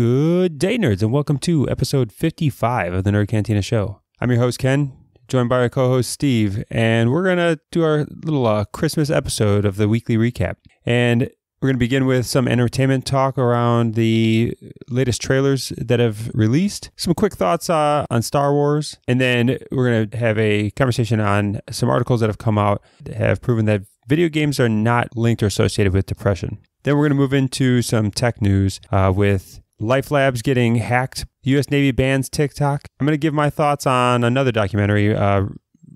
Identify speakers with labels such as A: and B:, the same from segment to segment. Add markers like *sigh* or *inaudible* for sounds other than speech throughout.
A: Good day, nerds, and welcome to episode 55 of the Nerd Cantina Show. I'm your host, Ken, joined by our co host, Steve, and we're going to do our little uh, Christmas episode of the weekly recap. And we're going to begin with some entertainment talk around the latest trailers that have released, some quick thoughts uh, on Star Wars, and then we're going to have a conversation on some articles that have come out that have proven that video games are not linked or associated with depression. Then we're going to move into some tech news uh, with Life Labs getting hacked. U.S. Navy bans TikTok. I'm going to give my thoughts on another documentary uh,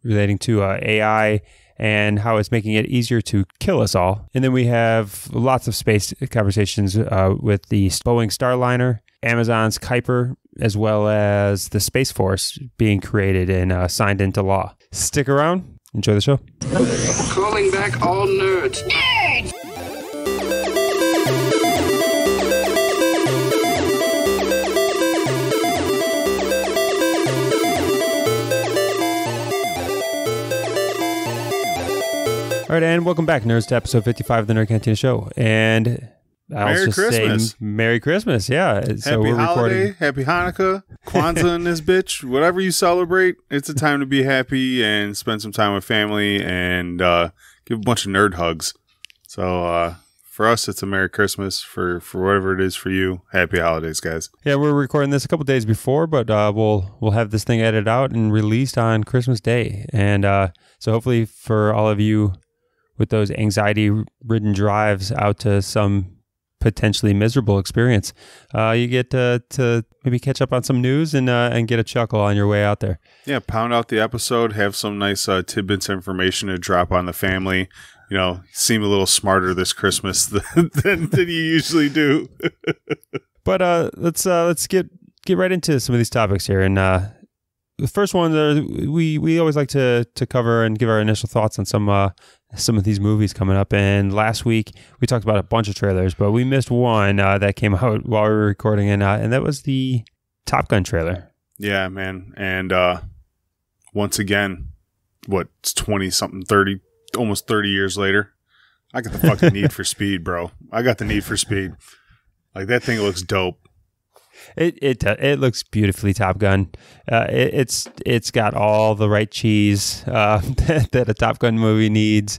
A: relating to uh, AI and how it's making it easier to kill us all. And then we have lots of space conversations uh, with the Boeing Starliner, Amazon's Kuiper, as well as the Space Force being created and uh, signed into law. Stick around. Enjoy the show.
B: Calling back all nerds.
A: All right, and welcome back, nerds, to episode 55 of the Nerd Cantina Show. And I'll
C: Merry
A: just
C: Christmas.
A: say Merry Christmas. Yeah. So
C: happy
A: we're
C: holiday,
A: recording.
C: happy Hanukkah, Kwanzaa in this bitch. Whatever you celebrate, it's a time to be happy and spend some time with family and uh, give a bunch of nerd hugs. So uh, for us, it's a Merry Christmas. For for whatever it is for you, happy holidays, guys.
A: Yeah, we're recording this a couple days before, but uh, we'll we'll have this thing edited out and released on Christmas Day. And uh, so hopefully for all of you with those anxiety ridden drives out to some potentially miserable experience, uh, you get to, to maybe catch up on some news and uh, and get a chuckle on your way out there.
C: Yeah, pound out the episode. Have some nice uh, tidbits of information to drop on the family. You know, seem a little smarter this Christmas *laughs* than, than, than you usually do. *laughs*
A: But uh, let's uh, let's get get right into some of these topics here. And uh, the first one, uh, we we always like to to cover and give our initial thoughts on some uh, some of these movies coming up. And last week we talked about a bunch of trailers, but we missed one uh, that came out while we were recording, and uh, and that was the Top Gun trailer.
C: Yeah, man. And uh once again, what, 20 something, 30, almost 30 years later, I got the fucking need *laughs* for speed, bro. I got the need for speed. Like that thing looks dope.
A: It it uh, it looks beautifully Top Gun. Uh, it, it's it's got all the right cheese uh, *laughs* that, that a Top Gun movie needs.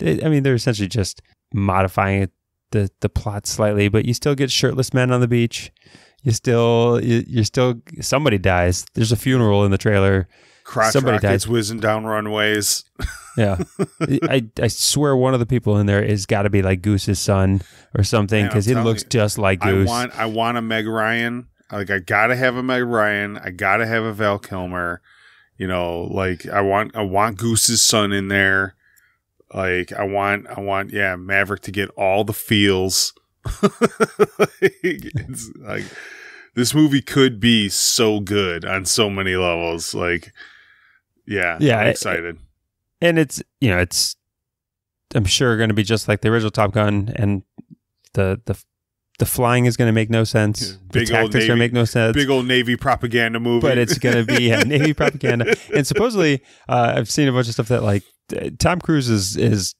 A: It- I mean, they're essentially just modifying the the plot slightly, but you still get shirtless men on the beach. You still you, you're still somebody dies. There's a funeral in the trailer.
C: Crotch
A: Somebody
C: rockets
A: died.
C: whizzing down runways. *laughs*
A: Yeah, I I swear one of the people in there is got to be like Goose's son or something because he looks
C: you,
A: just like Goose.
C: I want I want a Meg Ryan. Like I gotta have a Meg Ryan. I gotta have a Val Kilmer. You know, like I want I want Goose's son in there. Like I want I want yeah Maverick to get all the feels. *laughs* it's like this movie could be so good on so many levels. Like yeah,
A: Yeah,
C: I'm
A: it-
C: excited.
A: and it's you know it's i'm sure going to be just like the original top gun and the the the flying is going to make no sense the
C: big old
A: tactics are going to make no sense
C: Big old Navy propaganda movie.
A: but it's going to be yeah, *laughs* navy propaganda and supposedly uh, i've seen a bunch of stuff that like uh, tom cruise is is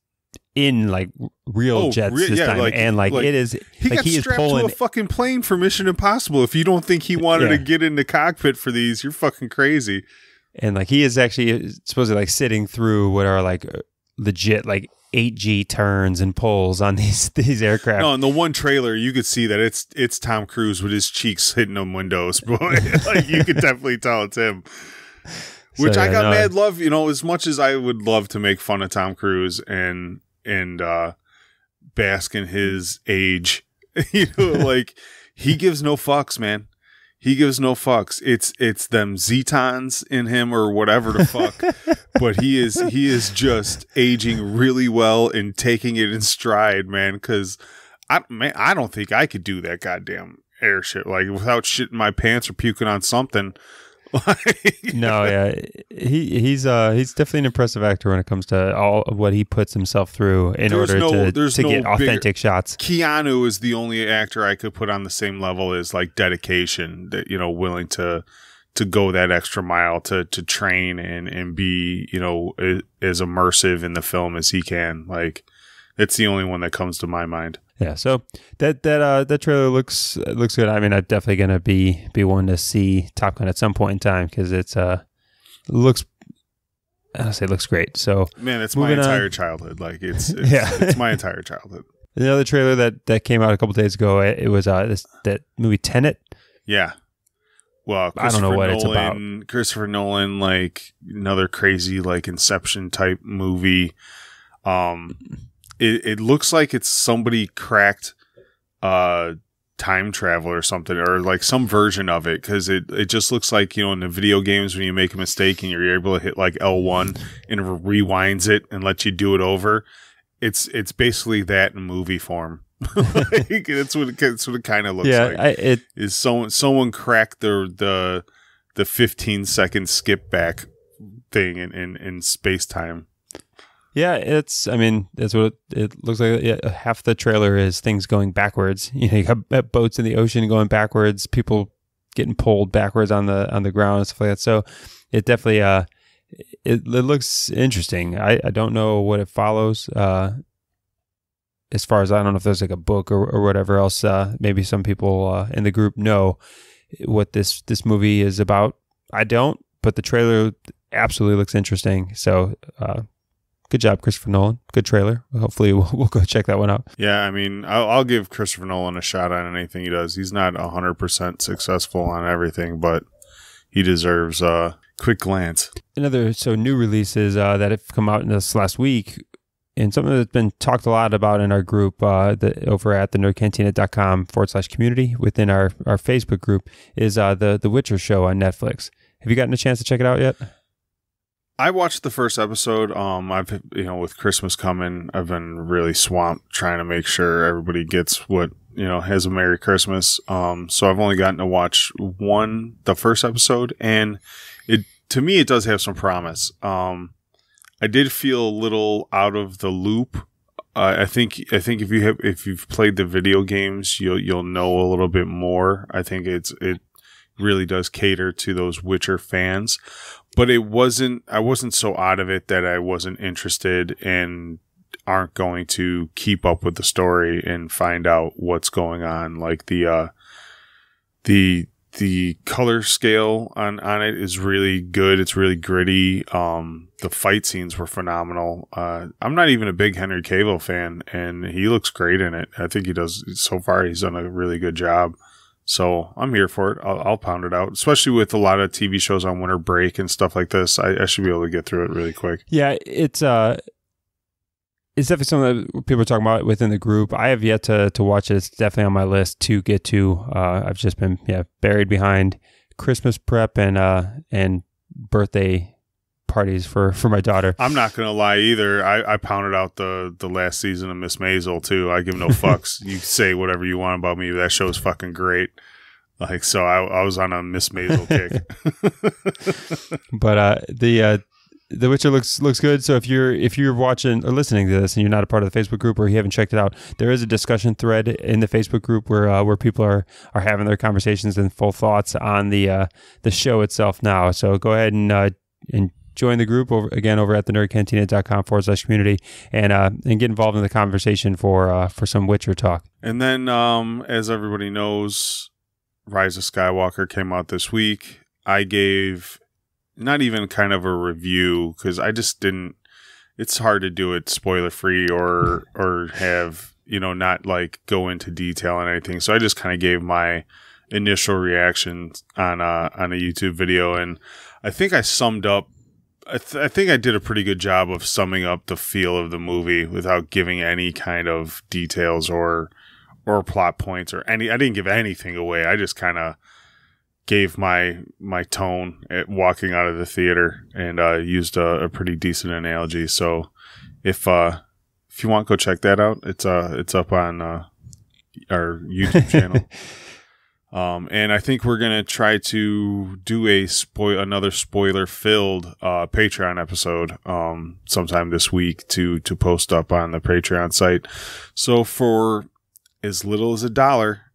A: in like real
C: Oh,
A: jets
C: re-
A: this
C: yeah,
A: time
C: like-
A: and like,
C: like,
A: it is
C: He
A: like
C: got
A: he is
C: strapped
A: pulling
C: to a fucking plane for Mission Impossible. If you don't think he wanted
A: Yeah.
C: to get in the cockpit for these, you're fucking crazy.
A: and like he is actually supposedly like sitting through what are like uh, legit like 8g turns and pulls on *laughs* these these aircraft
C: No, in the one trailer, you could see that it's it's Tom Cruise with his cheeks hitting them windows, *laughs* boy. like you could definitely tell it's him. *laughs* Which
A: So,
C: I got
A: no.
C: mad love. You know, as much as I would love to make fun of Tom Cruise and and uh bask in his age, you know, like he gives no fucks, man. He gives no fucks. It's it's them Thetans in him or whatever the fuck. *laughs* but he is he is just aging really well and taking it in stride, man. Because I man, I don't think I could do that goddamn air shit like without shitting my pants or puking on something. *laughs*
A: No, yeah, he he's uh he's definitely an impressive actor when it comes to all of what he puts himself through in
C: There's
A: order
C: no-
A: to
C: there's
A: to
C: no
A: get
C: bigger-
A: authentic shots.
C: Keanu is the only actor I could put on the same level as like dedication that you know willing to to go that extra mile to to train and and be you know as immersive in the film as he can. Like it's the only one that comes to my mind
A: Yeah, so that that uh that trailer looks looks good. I mean, I'm definitely gonna be be one to see Top Gun at some point in time because it's uh looks I say it looks great. So
C: Man, it's my
A: Moving on.
C: entire childhood. Like it's it's, *laughs*
A: Yeah.
C: it's my entire childhood.
A: another trailer that that came out a couple days ago. It, it was uh this that movie Tenet.
C: Yeah. Well,
A: I don't know
C: Christopher
A: what it's about.
C: Nolan- Christopher Nolan, like another crazy like Inception type movie. Um, it it looks like it's somebody cracked uh time travel or something or like some version of it because it it just looks like you know in the video games when you make a mistake and you're able to hit like L1 and it rewinds it and lets you do it over. It's it's basically that in movie form. *laughs* like, that's what it, that's what it kind of looks
A: yeah,
C: like
A: I, it
C: is someone someone cracked the the the 15 second skip back thing in in, in space time.
A: Yeah, it's. I mean, that's what it, it looks like. Yeah, half the trailer is things going backwards. *laughs* You know, you got boats in the ocean going backwards, people getting pulled backwards on the on the ground and stuff like that. So, it definitely uh, it, it looks interesting. I, I don't know what it follows. Uh, as far as I don't know if there's like a book or, or whatever else. Uh, maybe some people uh, in the group know what this this movie is about. I don't, but the trailer absolutely looks interesting. So. Uh, good job, Christopher Nolan. Good trailer. Hopefully, *laughs* we'll, we'll go check that one out.
C: Yeah, I mean, I'll, I'll give Christopher Nolan a shot on anything he does. He's not 100% successful on everything, but he deserves a quick glance.
A: Another so new releases uh, that have come out in this last week, and something that's been talked a lot about in our group uh, the, over at the nerdcantina.com forward slash community within our, our Facebook group is uh, the the Witcher show on Netflix. Have you gotten a chance to check it out yet?
C: I watched the first episode. Um, I've you know with Christmas coming, I've been really swamped trying to make sure everybody gets what you know has a Merry Christmas. Um, so I've only gotten to watch one, the first episode, and it to me it does have some promise. Um, I did feel a little out of the loop. Uh, I think I think if you have if you've played the video games, you'll you'll know a little bit more. I think it's it really does cater to those Witcher fans but it wasn't i wasn't so out of it that i wasn't interested and aren't going to keep up with the story and find out what's going on. Like the uh the the color scale on on it is really good. It's really gritty. Um the fight scenes were phenomenal. Uh i'm not even a big henry cavill fan and he looks great in it. I think he does so far he's done a really good job so I'm here for it. I'll, I'll, pound it out, especially with a lot of TV shows on winter break and stuff like this. I, I should be able to get through it really quick.
A: Yeah, it's uh, it's definitely something that people are talking about within the group. I have yet to to watch it. It's definitely on my list to get to. Uh, I've just been yeah buried behind Christmas prep and uh and birthday parties for for my daughter.
C: I'm not gonna lie either. I, I pounded out the the last season of Miss Maisel too. I give no *laughs* fucks. you say whatever you want about me. That show's fucking great. Like so, I, I was on a Miss Maisel kick. *laughs* *laughs*
A: but uh, the uh, the Witcher looks looks good. So if you're if you're watching or listening to this and you're not a part of the Facebook group or you haven't checked it out, there is a discussion thread in the Facebook group where uh, where people are are having their conversations and full thoughts on the uh, the show itself now. So go ahead and uh, and join the group over again over at the nerdcantina.com forward slash community and uh and get involved in the conversation for uh for some Witcher talk.
C: And then um as everybody knows, Rise of Skywalker came out this week. I gave not even kind of a review because I just didn't it's hard to do it spoiler free or *laughs* or have, you know, not like go into detail on anything. So I just kind of gave my initial reaction on a on a YouTube video and I think I summed up I, th- I think I did a pretty good job of summing up the feel of the movie without giving any kind of details or or plot points or any. I didn't give anything away. I just kind of gave my my tone at walking out of the theater and uh, used a, a pretty decent analogy. So if uh, if you want, go check that out. It's uh it's up on uh, our YouTube *laughs* channel. Um, and I think we're gonna try to do a spoil another spoiler filled uh, Patreon episode um, sometime this week to to post up on the Patreon site. So for as little as a dollar,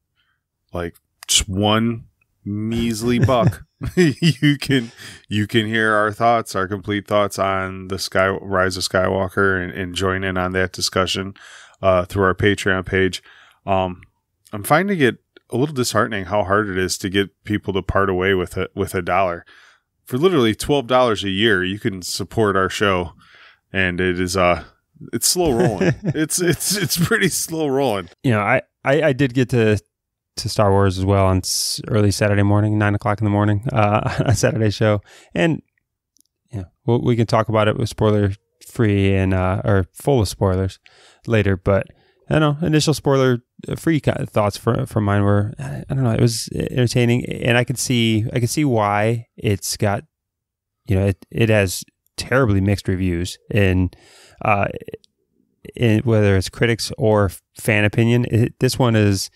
C: like just one measly *laughs* buck, *laughs* you can you can hear our thoughts, our complete thoughts on the Sky Rise of Skywalker, and, and join in on that discussion. uh, through our Patreon page. Um, I'm finding it a little disheartening how hard it is to get people to part away with a with a dollar. For literally twelve dollars a year, you can support our show, and it is uh it's slow rolling. *laughs* it's it's it's pretty slow rolling.
A: You know, I, I, I did get to to Star Wars as well on early Saturday morning, nine o'clock in the morning, *laughs* uh, a Saturday show, and yeah, well, we can talk about it with spoiler free and uh, or full of spoilers later. But I don't know, initial spoiler free thoughts for from mine were I don't know, it was entertaining, and I could see I could see why it's got you know it it has terribly mixed reviews and uh, in, whether it's critics or fan opinion. It, this one is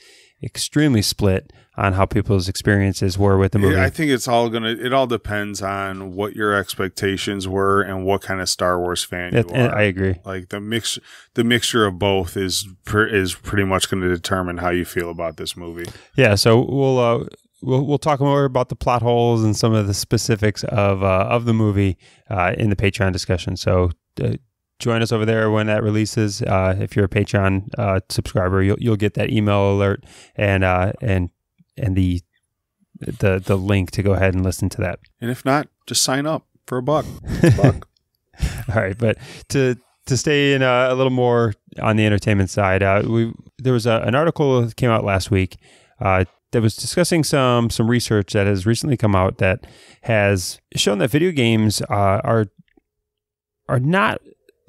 A: extremely split on how people's experiences were with the movie.
C: Yeah, I think it's all gonna. It all depends on what your expectations were and what kind of Star Wars fan you are.
A: I agree.
C: Like the mix, the mixture of both is is pretty much going to determine how you feel about this movie.
A: Yeah. So we'll. Uh, We'll, we'll talk more about the plot holes and some of the specifics of uh, of the movie uh, in the Patreon discussion. So uh, join us over there when that releases. Uh, if you're a Patreon uh, subscriber, you'll you'll get that email alert and uh, and and the the the link to go ahead and listen to that.
C: And if not, just sign up for a buck. A *laughs* buck.
A: All right, but to to stay in uh, a little more on the entertainment side, uh, we there was a, an article that came out last week uh, that was discussing some some research that has recently come out that has shown that video games uh, are are not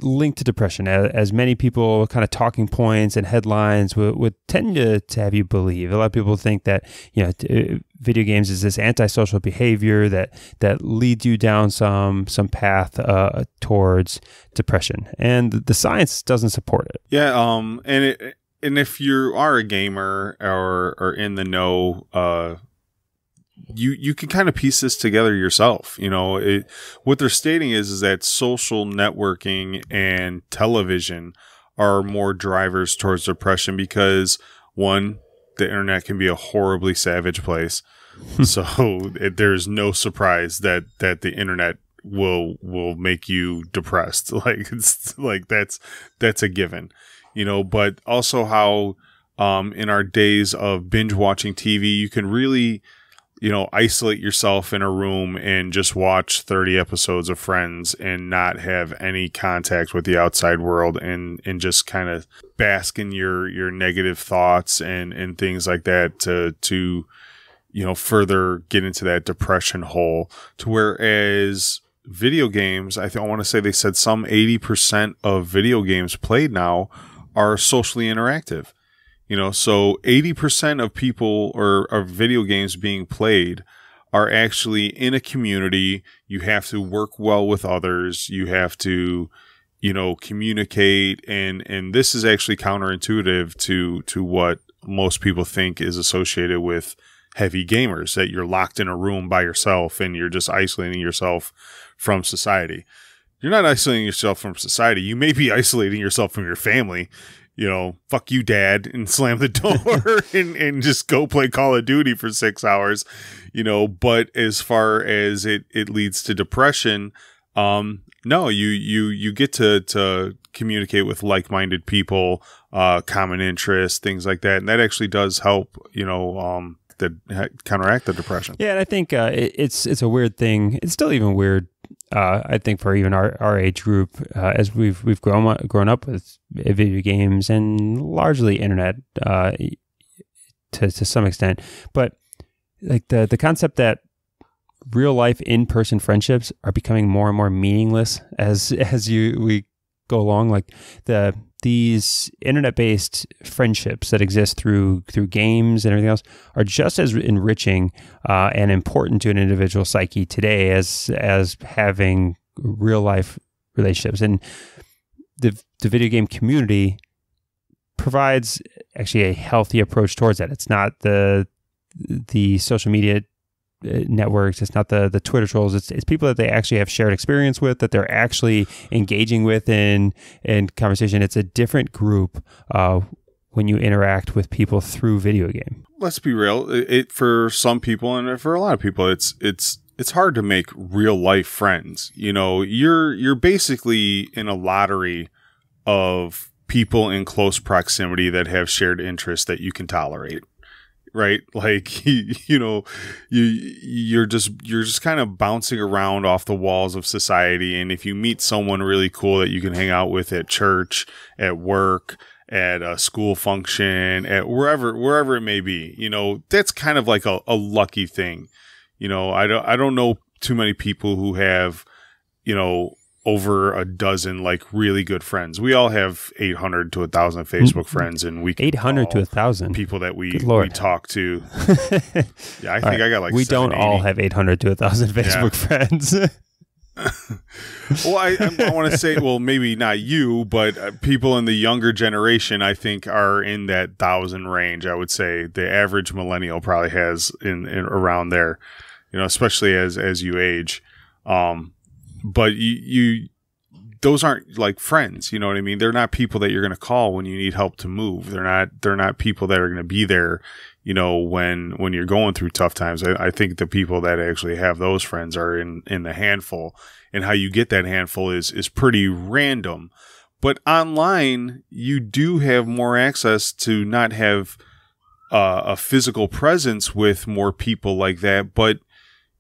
A: linked to depression, as, many people kind of talking points and headlines would, would tend to, to have you believe. A lot of people think that you know uh, video games is this antisocial behavior that that leads you down some some path uh, towards depression, and the science doesn't support it.
C: Yeah, um, and it, and if you are a gamer or or in the know, uh, you you can kind of piece this together yourself. You know, it, what they're stating is is that social networking and television are more drivers towards depression because one, the internet can be a horribly savage place. *laughs* so it, there's no surprise that that the internet will will make you depressed. *laughs* Like it's like that's that's a given. You know, but also how um in our days of binge watching TV, you can really you know, isolate yourself in a room and just watch 30 episodes of Friends and not have any contact with the outside world and, and just kind of bask in your, your negative thoughts and, and things like that to, to, you know, further get into that depression hole. To whereas video games, I think I want to say they said some 80% of video games played now are socially interactive you know, so 80% of people or of video games being played are actually in a community. You have to work well with others. You have to, you know, communicate and and this is actually counterintuitive to to what most people think is associated with heavy gamers that you're locked in a room by yourself and you're just isolating yourself from society. You're not isolating yourself from society. You may be *laughs* isolating yourself from your family you know, fuck you, dad, and *laughs* slam the door *laughs* and, and just go play Call of Duty for six hours, you know. But as far as it, it leads to depression, um, no, you, you, you get to, to communicate with like minded people, uh, common interests, things like that. And that actually does help, you know, um, that counteract the depression.
A: Yeah, and I think uh, it, it's it's a weird thing. It's still even weird uh, I think for even our, our age group, uh, as we've we've grown grown up with video games and largely internet uh, to to some extent, but like the the concept that real life in person friendships are becoming more and more meaningless as *laughs* as you we go along. Like the these internet-based friendships that exist through through games and everything else are just as enriching uh, and important to an individual psyche today as as having real life relationships. And the the video game community provides actually a healthy approach towards that. It's not the the social media networks. It's not the the Twitter trolls. It's it's people that they actually have shared experience with, that they're actually engaging with in in conversation. It's a different group uh, when you interact with people through video game.
C: Let's be real. It, it for some people and for a lot of people, it's it's it's hard to make real life friends. You know, you're you're basically in a lottery of people in close proximity that have shared interests that you can tolerate right? *laughs* Like you know you you're just you're just kind of bouncing around off the walls of society. And if you meet someone really cool that you can hang out with at church at work at a school function at wherever wherever it may be you know that's kind of like a, a lucky thing. You know i don't i don't know too many people who have you know over a dozen like really good friends. We all have 800 to 1000 Facebook friends and we can
A: 800 to a thousand.
C: people that we we talk to. *laughs* Yeah, I think
A: right.
C: I got like
A: we don't all have 800 to a thousand Facebook friends. *laughs* *laughs*
C: Well, I, I, I want to say, well, maybe not you, but uh, people in the younger generation, I think, are in that thousand range. I would say the average millennial probably has in, in around there, you know, especially as as you age. Um, but you you those aren't like friends, you know what I mean? They're not people that you're going to call when you need help to move. They're not they're not people that are going to be there, you know, when when you're going through tough times. I, I think the people that actually have those friends are in in the handful, and how you get that handful is is pretty random. But online, you do have more access to not have uh, a physical presence with more people like that, but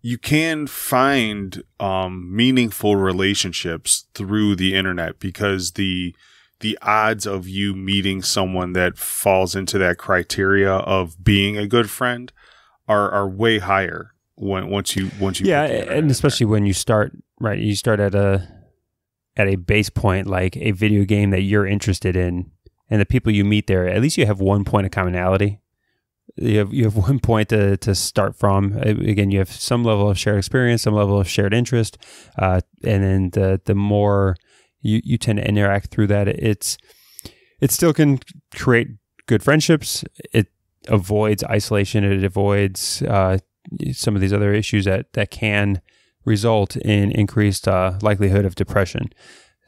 C: you can find um, meaningful relationships through the internet because the the odds of you meeting someone that falls into that criteria of being a good friend are are way higher when once you once you
A: yeah,
C: put the internet in
A: and
C: there.
A: especially when you start right, you start at a at a base point like a video game that you're interested in, and the people you meet there. At least you have one point of commonality. You have you have one point to to start from. Again, you have some level of shared experience, some level of shared interest, uh, and then the the more you you tend to interact through that, it's it still can create good friendships. It avoids isolation. It avoids uh, some of these other issues that that can result in increased uh, likelihood of depression.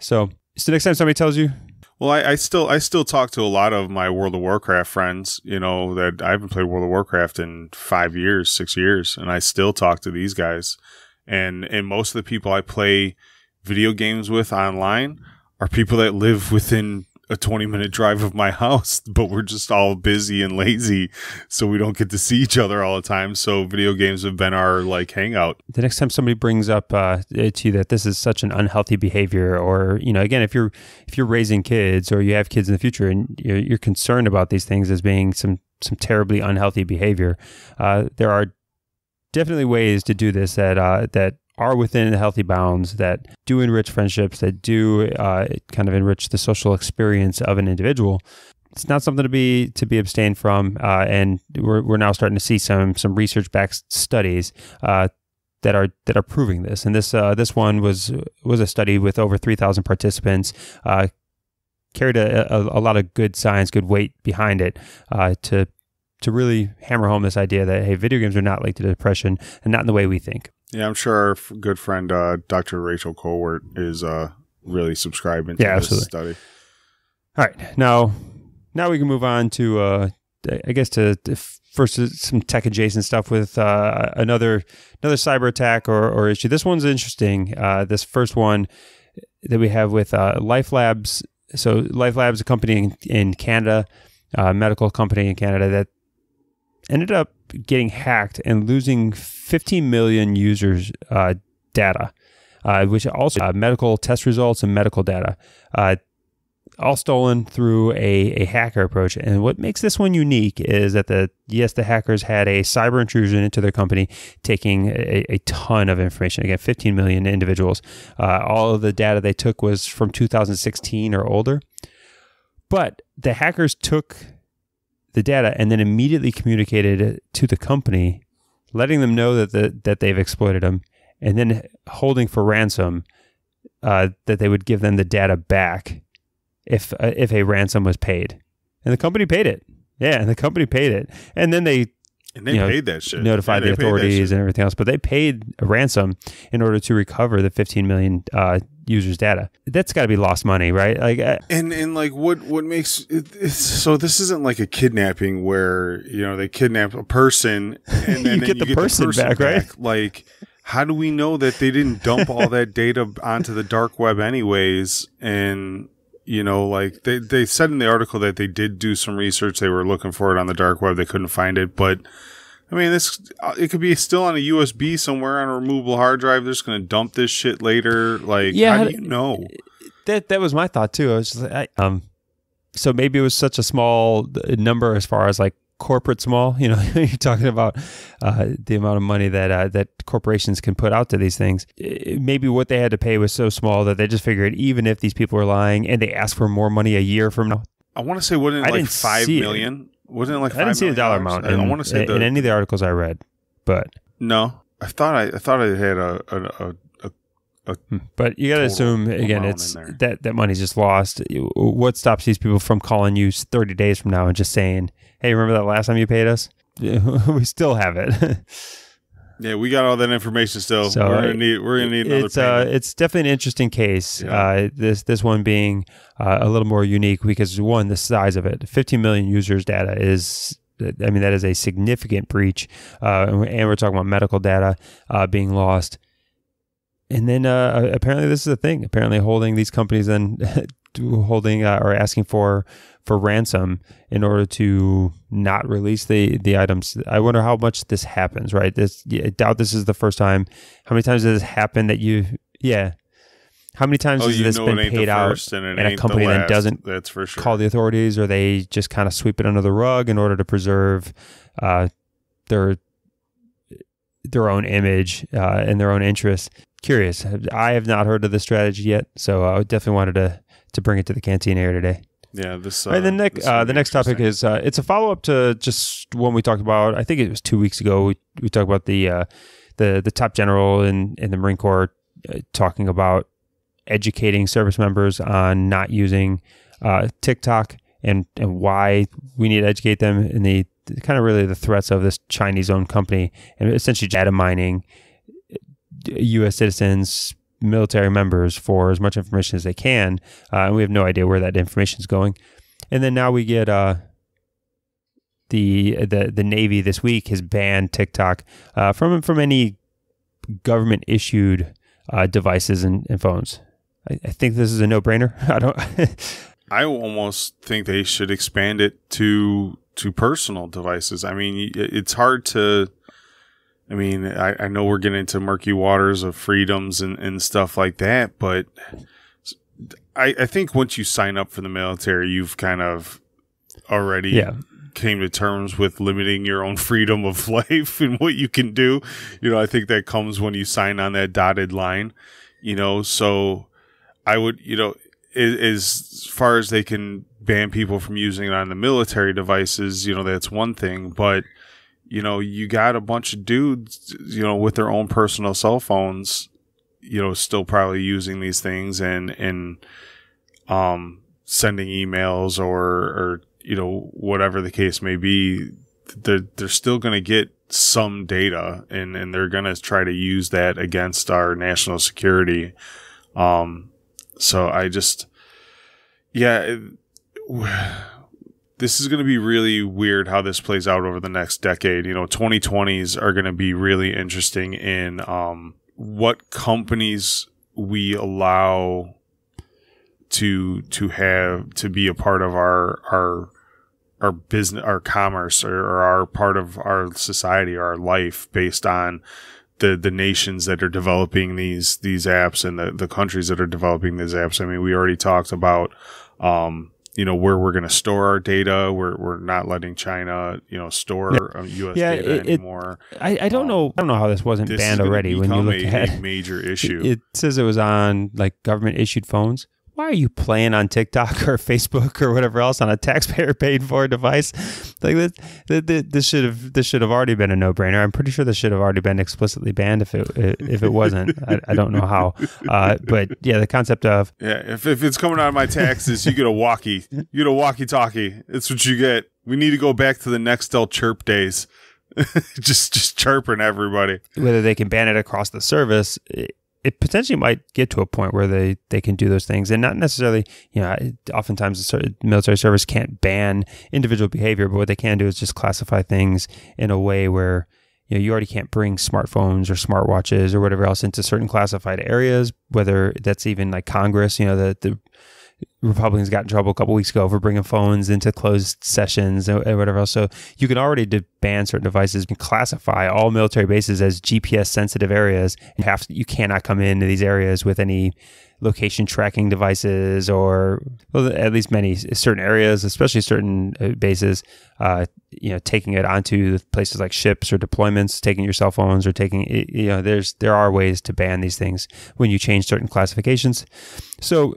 A: So, so next time somebody tells you,
C: Well, I, I still I still talk to a lot of my World of Warcraft friends. You know that I haven't played World of Warcraft in five years, six years, and I still talk to these guys. And and most of the people I play video games with online are people that live within a twenty minute drive of my *laughs* house, but we're just all busy and lazy, so we don't get to see each other all the time. So video games have been our like hangout.
A: the next time somebody brings up uh, to you that this is such an unhealthy behavior, or you know, again, if you're if you're raising kids or you have kids in the future and you're, you're concerned about these things as being some some terribly unhealthy behavior, uh, there are definitely ways to do this that uh, that are within the healthy bounds that do enrich friendships that do uh, kind of enrich the social experience of an individual it's not something to be to be abstained from uh, and we're, we're now starting to see some some research backed studies uh, that are that are proving this. And this uh, this one was was a study with over 3000 participants uh, carried a, a, a lot of good science good weight behind it uh, to to really hammer home this idea that hey video games are not linked to depression and not in the way we think
C: Yeah, I'm sure our f- good friend uh, Dr. Rachel Kowert is uh, really subscribing to
A: Yeah,
C: this
A: absolutely.
C: study.
A: All right, now now we can move on to uh, I guess to, to f- first uh, some tech adjacent stuff with uh, another another cyber attack or, or issue. This one's interesting. Uh, this first one that we have with uh, Life Labs. So Life Labs, a company in, in Canada, a medical company in Canada that ended up getting hacked and losing 15 million users' uh, data, uh, which also uh, medical test results and medical data. Uh, all stolen through a, a hacker approach. And what makes this one unique is that the yes, the hackers had a cyber intrusion into their company, taking a, a ton of information. Again, 15 million individuals. Uh, all of the data they took was from 2016 or older. But the hackers took the data and then immediately communicated it to the company, letting them know that the, that they've exploited them, and then holding for ransom uh, that they would give them the data back if uh, if a ransom was paid, and the company paid it. Yeah, and the company paid it, and then they
C: And they
A: You know,
C: paid that shit.
A: notified
C: Yeah,
A: the
C: they paid that
A: authorities and everything else. But they paid a ransom in order to recover the 15 million uh, users' data. That's got to be lost money, right? Like, uh,
C: And and like what what makes it, it's so this isn't like a kidnapping where you know they kidnap a person and *laughs* then
A: You get
C: then
A: the person back, right?
C: Like how do we know that they didn't dump all that data onto the dark web anyways and you know, like they they said in the article that they did do some research. They were looking for it on the dark web. They couldn't find it, but I mean, this uh, it could be still on a USB somewhere on a removable hard drive. They're just going to dump this shit later. Like,
A: Yeah,
C: how do you know?
A: That that was my thought too. I was just like, I, um, so maybe it was such a small number as far as like corporate small. *laughs* You know, you're talking about uh, the amount of money that uh, that corporations can put out to these things. Maybe what they had to pay was so small that they just figured even if these people were lying and they asked for more money a year from now,
C: I want to say wasn't it
A: I
C: like five
A: see it.
C: Wasn't it like
A: I didn't see the dollar amount.
C: I,
A: in,
C: want to say
A: in
C: the,
A: any of the articles I read, but
C: no. I thought I, I thought I had a a, a, a hmm.
A: But you got to assume again, it's that that money's just lost. What stops these people from calling you 30 days from now and just saying, "Hey, remember that last time you paid us? *laughs* we still have it." *laughs*
C: yeah. We got all that information still.
A: So,
C: we're gonna need we're gonna need another
A: it's uh,
C: payment.
A: it's definitely an interesting case.
C: Yeah.
A: Uh, this this one being uh, a little more unique because one, the size of it, 15 million users data is. I mean, that is a significant breach, uh, and, we're, and we're talking about medical data uh, being lost. And then uh, apparently, this is a thing. Apparently, holding these companies then *laughs* holding uh, or asking for for ransom in order to not release the the items. I wonder how much this happens. Right? This I doubt this is the first time. How many times has this happened that you? Yeah. How many times
C: oh,
A: has this been paid out
C: and,
A: and a company
C: the
A: then doesn't
C: That's for sure.
A: call the authorities, or they just kind of sweep it under the rug in order to preserve uh, their their own image uh, and their own interests. Curious. I have not heard of this strategy yet, so I definitely wanted to to bring it to the Cantina here today.
C: yeah. This. Uh,
A: All right, the next
C: is
A: uh, the next topic is uh, it's a follow up to just one we talked about. I think it was two weeks ago. We we talked about the uh, the the top general in in the Marine Corps uh, talking about educating service members on not using uh, TikTok and and why we need to educate them in the kind of really the threats of this Chinese owned company and essentially data mining U.S. citizens, military members for as much information as they can, uh, and we have no idea where that information is going. And then now we get uh, the the the Navy this week has banned TikTok uh, from from any government issued uh, devices and, and phones. I, I think this is a no brainer. *laughs* I don't. *laughs*
C: I almost think they should expand it to to personal devices. I mean, it's hard to. I mean, I, I know we're getting into murky waters of freedoms and, and stuff like that, but I, I think once you sign up for the military, you've kind of already
A: yeah,
C: came to terms with limiting your own *laughs* freedom of life and what you can do. You know, I think that comes when you sign on that dotted line, you know, so I would, you know, as far as they can ban people from using it on the military devices, you know, that's one thing, but you know, you got a bunch of dudes, you know, with their own personal cell phones, you know, still probably using these things and, and, um, sending emails or, or, you know, whatever the case may be, they're, they're still going to get some data and, and they're going to try to use that against our national security. Um, so I just, yeah, it, this is going to be really weird how this plays out over the next decade. You know, 2020s are going to be really interesting in um, what companies we allow to to have to be a part of our our our business, our commerce, or, or our part of our society, our life, based on the the nations that are developing these these apps and the the countries that are developing these apps. I mean, we already talked about um, you know where we're going to store our data. We're we're not letting China you know store uh, U.S.
A: Yeah,
C: data
A: it- it-
C: anymore.
A: I, I don't
C: Um,
A: know. I don't know how this wasn't
C: This
A: banned already. When you look
C: a,
A: at
C: a major *laughs* issue.
A: It says it was on like government issued phones. Why are you playing on TikTok or Facebook or whatever else on a taxpayer paid for device? Like this, this, should have this should have already been a no brainer. I'm pretty sure this should have already been explicitly banned if it if it wasn't. I, I don't know how, uh, but yeah, the concept of
C: Yeah, if, if it's coming out of my taxes, you get a walkie. You get a walkie talkie. It's what you get. We need to go back to the Nextel chirp days. *laughs* just just chirping everybody.
A: whether they can ban it across the service, it, potentially might get to a point where they, they can do those things and not necessarily, you know, oftentimes the military service can't ban individual behavior, but what they can do is just classify things in a way where, you know, you already can't bring smartphones or smartwatches or whatever else into certain classified areas, whether that's even like Congress, you know, the, the Republicans got in trouble a couple weeks ago for bringing phones into closed sessions and whatever else. So you can already ban certain devices and classify all military bases as GPS sensitive areas. You have to, you cannot come into these areas with any location tracking devices or well, at least many certain areas, especially certain uh, bases. Uh, you know, taking it onto places like ships or deployments, taking your cell phones or taking you know, there's there are ways to ban these things when you change certain classifications. So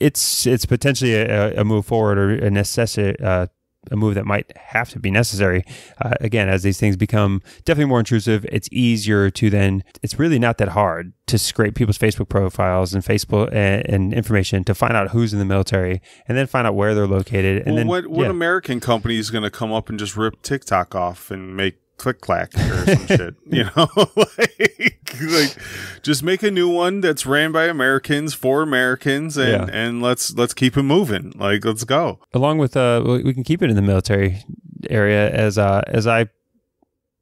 A: it's it's potentially a, a move forward or a necessity. Uh, a move that might have to be necessary. Uh, again, as these things become definitely more intrusive, it's easier to then. It's really not that hard to scrape people's Facebook profiles and Facebook and, and information to find out who's in the military, and then find out where they're located. And
C: well,
A: then
C: what what
A: yeah.
C: American company is going to come up and just rip TikTok off and make click clack or some *laughs* shit you know? *laughs* Like, like just make a new one that's ran by americans for americans and
A: Yeah.
C: and let's let's keep it moving. Like let's go.
A: Along with uh we can keep it in the military area as uh as I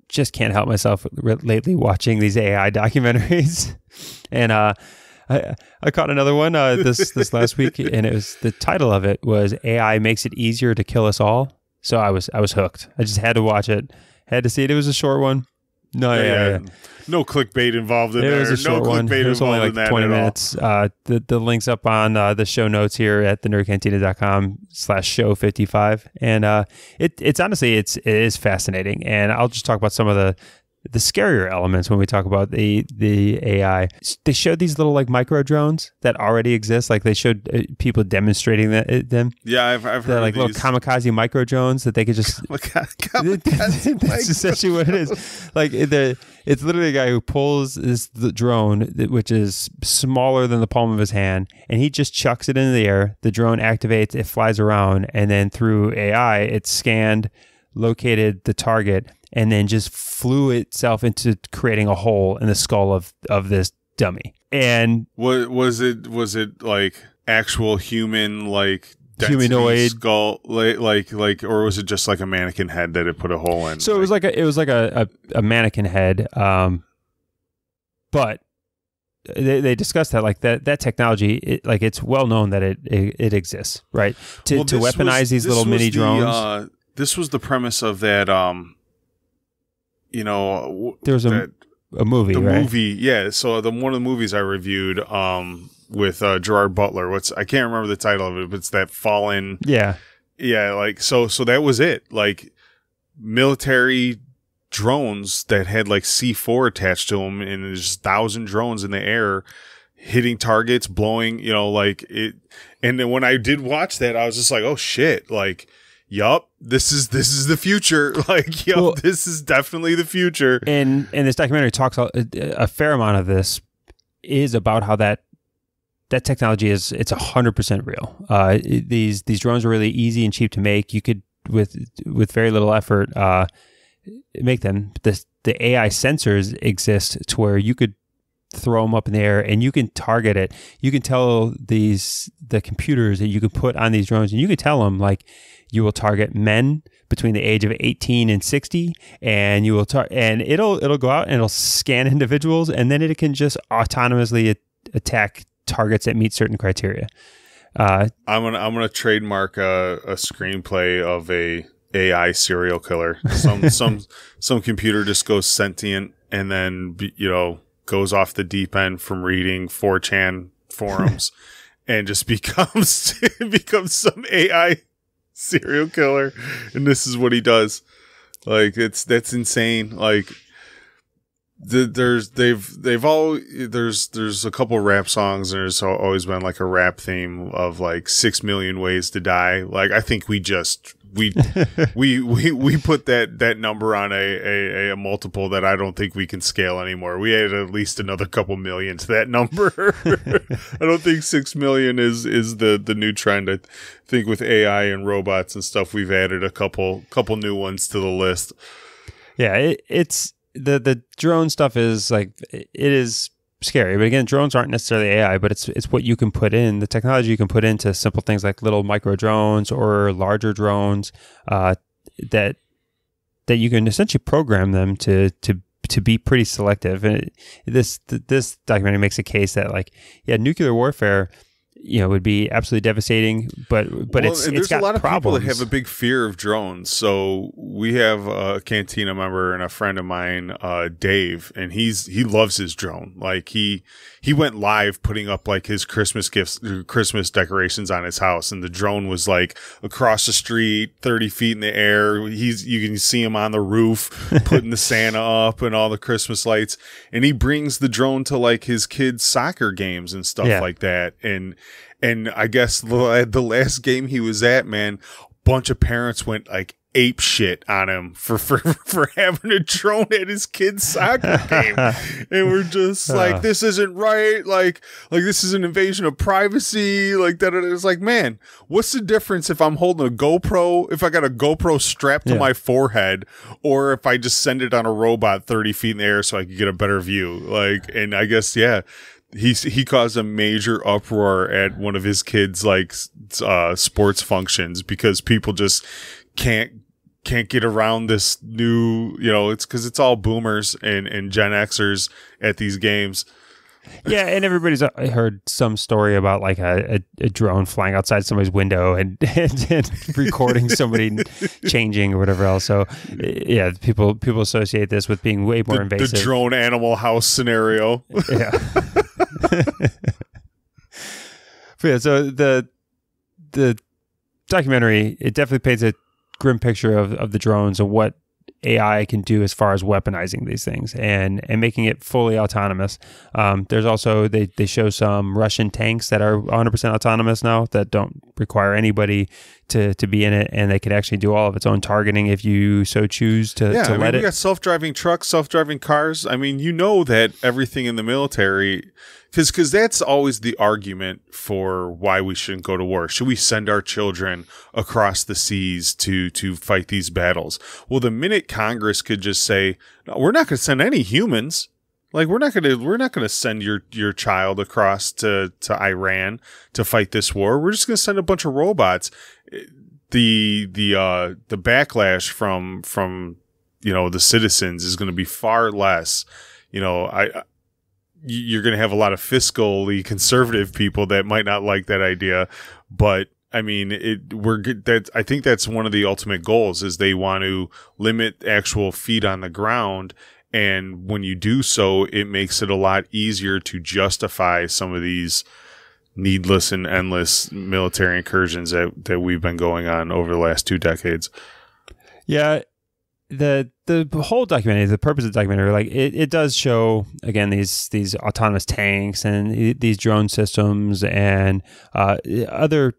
A: just can't help myself lately watching these AI documentaries. *laughs* And uh I, I caught another one uh, this this last week and it was the title of it was AI makes it easier to kill us all. So I was I was hooked. I just had to watch it had to see it it was a short one no yeah, yeah, yeah.
C: no clickbait involved in
A: It
C: there
A: was a short
C: no
A: one.
C: clickbait
A: It was only like
C: that
A: 20
C: at all.
A: minutes. Uh, the, the link's up on uh, the show notes here at the nerdcantina.com slash show 55. And uh, it, it's honestly, it's, it is fascinating. And I'll just talk about some of the, the scarier elements when we talk about the the AI. They showed these little like micro drones that already exist. Like they showed uh, people demonstrating that, uh, them.
C: yeah i've, I've heard
A: like
C: of
A: little kamikaze micro drones that they could just *laughs* *laughs* that's *laughs* essentially what it is. Like the, it's literally a guy who pulls this the drone, which is smaller than the palm of his hand, and he just chucks it into the air. The drone activates, it flies around, and then through AI, it scanned, located the target, and then just flew itself into creating a hole in the skull of of this dummy. And
C: What was it? Was it like actual human, like
A: Humanoid.
C: skull, like, like, like, or was it just like a mannequin head that it put a hole in?
A: So it was like a it was like a, a, a mannequin head, um, but they, they discussed that like that that technology it, like it's well known that it it, it exists right to
C: Well,
A: to weaponize
C: was-
A: these little mini
C: the,
A: drones.
C: uh, this was the premise of that. Um, you know, w-
A: There was a
C: that,
A: a movie,
C: the
A: right?
C: movie. Yeah, so the one of the movies I reviewed, um, with uh, Gerard Butler. What's I can't remember the title of it, but it's that fallen.
A: Yeah,
C: Yeah, like so. So that was it. Like military drones that had like C four attached to them, and there's thousand drones in the air hitting targets, blowing. You know, like it. And then when I did watch that, I was just like, oh shit, like. Yup, this is this is the future. *laughs* Like, yup,
A: Well-
C: this is definitely the future.
A: and and this documentary talks a, a fair amount of this is about how that that technology is it's a hundred percent real. Uh, these these drones are really easy and cheap to make. You could with with very little effort uh, make them. The the AI sensors exist to where you could throw them up in the air and you can target it. You can tell these the computers that you can put on these drones and you can tell them like you will target men between the age of 18 and 60 and you will tar- and it'll it'll go out and it'll scan *laughs* individuals and then it can just autonomously a- attack targets that meet certain criteria. Uh,
C: I'm gonna I'm gonna trademark a, a screenplay of a AI serial killer. Some *laughs* some some computer just goes sentient and then you know goes off the deep end from reading 4chan forums *laughs* and just becomes *laughs* becomes some AI serial killer. And this is what he does. Like it's that's insane. Like the, there's they've they've all there's there's a couple rap songs and there's always been like a rap theme of like six million ways to die like i think we just we we we we put that that number on a, a a multiple that i don't think we can scale anymore. We added at least another couple million to that number. *laughs* I don't think six million is is the the new trend. I think with ai and robots and stuff we've added a couple couple new ones to the list.
A: Yeah, it, it's the the drone stuff is like it is scary. But again, drones aren't necessarily AI, but it's it's what you can put in the technology you can put into simple things like little micro drones or larger drones uh, that that you can essentially program them to to to be pretty selective. And it, this this documentary makes a case that like yeah, nuclear warfare. You know would be absolutely devastating. But but
C: Well,
A: it's it's
C: there's
A: got
C: a lot of
A: problems.
C: people that have a big fear of drones. So we have a cantina member and a friend of mine, uh, Dave, and he's he loves his drone. Like he he went live putting up like his Christmas gifts, Christmas decorations on his house, and the drone was like across the street, thirty feet in the air. He's you can see him on the roof *laughs* putting the Santa up and all the Christmas lights, and he brings the drone to like his kids' soccer games and stuff
A: Yeah.
C: like that, and and I guess the, the last game he was at, man, a bunch of parents went like ape shit on him for for *laughs* for having a drone at his kid's soccer *laughs* game, and we're just like, this isn't right. Like like this is an invasion of privacy. Like that. It's like, man, what's the difference if I'm holding a GoPro? If I got a GoPro strapped to my forehead, or if I just send it on a robot thirty feet in the air so I can get a better view? Like, and I guess yeah he he caused a major uproar at one of his kids like uh sports functions because people just can't can't get around this new you know it's because it's all boomers and and gen xers at these games
A: yeah, and everybody's uh, heard some story about like a, a, a drone flying outside somebody's window and, *laughs* and, and recording somebody *laughs* changing or whatever else. So yeah, people people associate this with being way more
C: the, the
A: invasive.
C: drone animal house scenario *laughs*
A: yeah. But yeah, so the the documentary it definitely paints a grim picture of, of the drones and what AI can do as far as weaponizing these things and and making it fully autonomous. Um, there's also they they show some Russian tanks that are 100% autonomous now that don't require anybody to to be in it and they can actually do all of its own targeting if you so choose to,
C: yeah
A: to
C: i mean we got self-driving trucks self-driving cars i mean you know that everything in the military because because that's always the argument for why we shouldn't go to war should we send our children across the seas to to fight these battles well the minute congress could just say no, we're not going to send any humans like we're not going to we're not going to send your your child across to to Iran to fight this war. We're just going to send a bunch of robots. The the uh the backlash from from you know the citizens is going to be far less. You know, I I- you're going to have a lot of fiscally conservative people that might not like that idea, but I mean, it we're. That I think that's one of the ultimate goals is they want to limit actual feet on the ground, and when you do so, it makes it a lot easier to justify some of these needless and endless military incursions that that we've been going on over the last two decades.
A: Yeah, the the whole documentary, the purpose of the documentary, like it, it does show again these these autonomous tanks and these drone systems and uh, other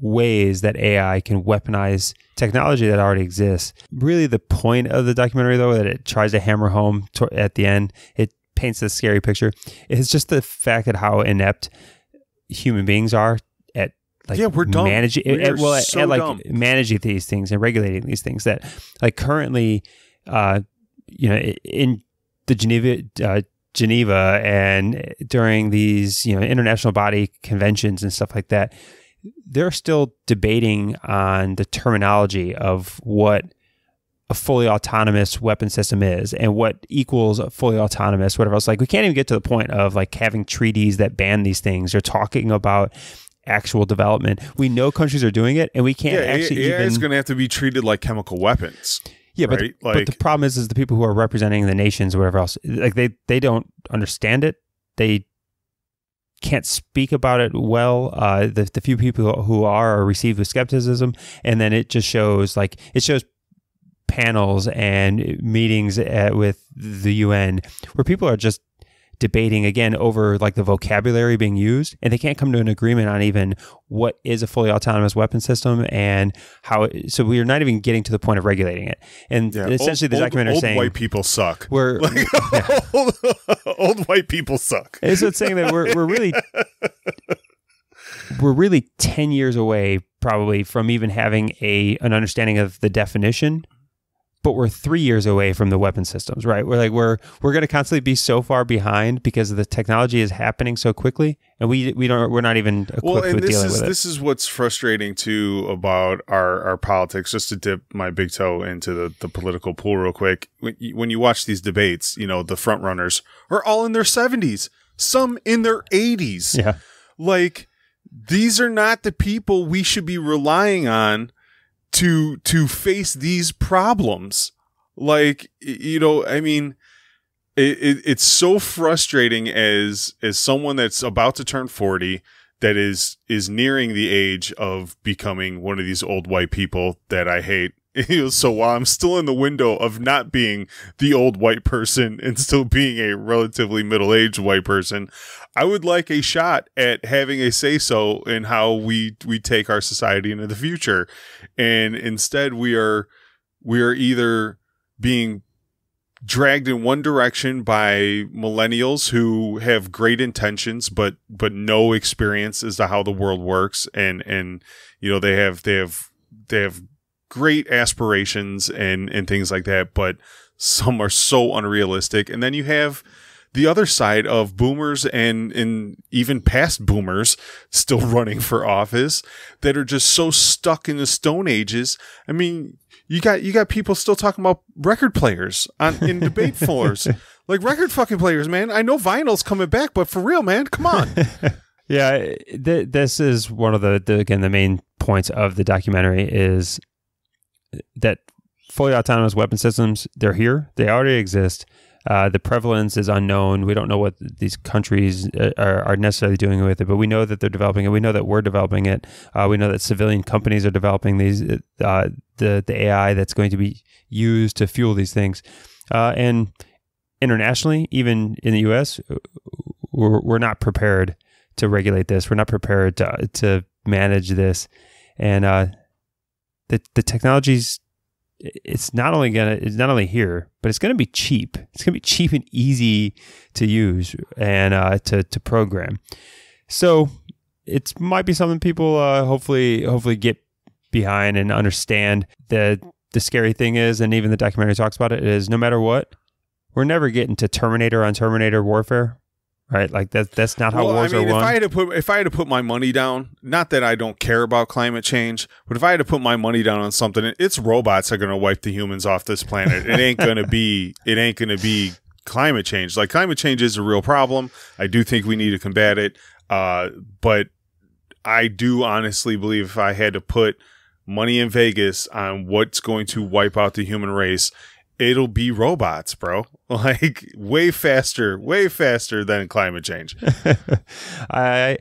A: ways that AI can weaponize technology that already exists. Really, the point of the documentary, though, that it tries to hammer home to, at the end, it paints this scary picture. It's just the fact that how inept human beings are at like
C: Yeah, we're dumb.
A: managing
C: We are
A: well
C: so
A: at, like
C: dumb.
A: managing these things and regulating these things that like currently uh you know in the Geneva uh, Geneva and during these you know international body conventions and stuff like that they're still debating on the terminology of what a fully autonomous weapon system is and what equals a fully autonomous whatever else like we can't even get to the point of like having treaties that ban these things they're talking about actual development we know countries are doing it and we can't
C: yeah,
A: actually even
C: is going to have to be treated like chemical weapons.
A: yeah, but,
C: right?
A: the, but the problem is, is the people who are representing the nations or whatever else, like they they don't understand it. They can't speak about it well. Uh, the the few people who are are received with skepticism, and then it just shows like it shows panels and meetings at, with the UN where people are just debating again over like the vocabulary being used and they can't come to an agreement on even what is a fully autonomous weapon system and how it, so we're not even getting to the point of regulating it and
C: Yeah,
A: essentially the
C: old,
A: documentary
C: old,
A: is saying
C: white people suck.
A: we're *laughs*
C: Like, old, *laughs* old white people suck.
A: and so it's saying that we're, we're really we're really 10 years away probably from even having a an understanding of the definition but we're three years away from the weapon systems right we're like we're we're going to constantly be so far behind because the technology is happening so quickly and we we don't we're not even equipped
C: Well, and
A: with
C: this
A: dealing
C: is
A: with it
C: this is what's frustrating too about our our politics. Just to dip my big toe into the the political pool real quick. When you, when you watch these debates, you know the front runners are all in their seventies, some in their eighties.
A: yeah
C: Like these are not the people we should be relying on to to face these problems. Like you know, I mean, it, it, it's so frustrating as as someone that's about to turn forty that is is nearing the age of becoming one of these old white people that I hate. *laughs* so while I'm still in the window of not being the old white person *laughs* and still being a relatively middle aged white person, I would like a shot at having a say so in how we we take our society into the future. And instead we are we are either being dragged in one direction by millennials who have great intentions but but no experience as to how the world works and and you know they have they have they have great aspirations and and things like that but some are so unrealistic and then you have the other side of boomers and and even past boomers still *laughs* running for office that are just so stuck in the stone ages i mean you got you got people still talking about record players on in debate *laughs* floors. Like record fucking players, man. I know vinyl's coming back, but for real, man, come on. *laughs*
A: yeah, th- this is one of the, the again the main points of the documentary is that fully autonomous weapon systems they're here, they already exist. Uh, the prevalence is unknown. We don't know what these countries uh, are, are, necessarily doing with it, but we know that they're developing it. We know that we're developing it. Uh, we know that civilian companies are developing these uh, the the AI that's going to be used to fuel these things. Uh, and internationally, even in the U.S., we're, we're not prepared to regulate this. We're not prepared to to manage this, and uh, the the technologies it's not only gonna it's not only here, but it's gonna be cheap. It's gonna be *laughs* cheap and easy to use and uh, to to program. So it might be something people uh, hopefully hopefully get behind and understand. The the scary thing is, and even the documentary talks about it, is no matter what, we're never getting to Terminator on Terminator warfare right? Like that that's not how well, wars I mean, are
C: won.
A: If
C: I had to put if I had to put my money down, not that I don't care about climate change, but if I had to put my money down on something, it's robots are going to wipe the humans off this planet. It ain't going to be *laughs* it ain't going to be climate change. Like climate change is a real problem. I do think we need to combat it. Uh, but I do honestly believe if I had to put money in Vegas on what's going to wipe out the human race, it'll be robots, bro. *laughs* Like way faster, way faster than climate change. *laughs*
A: I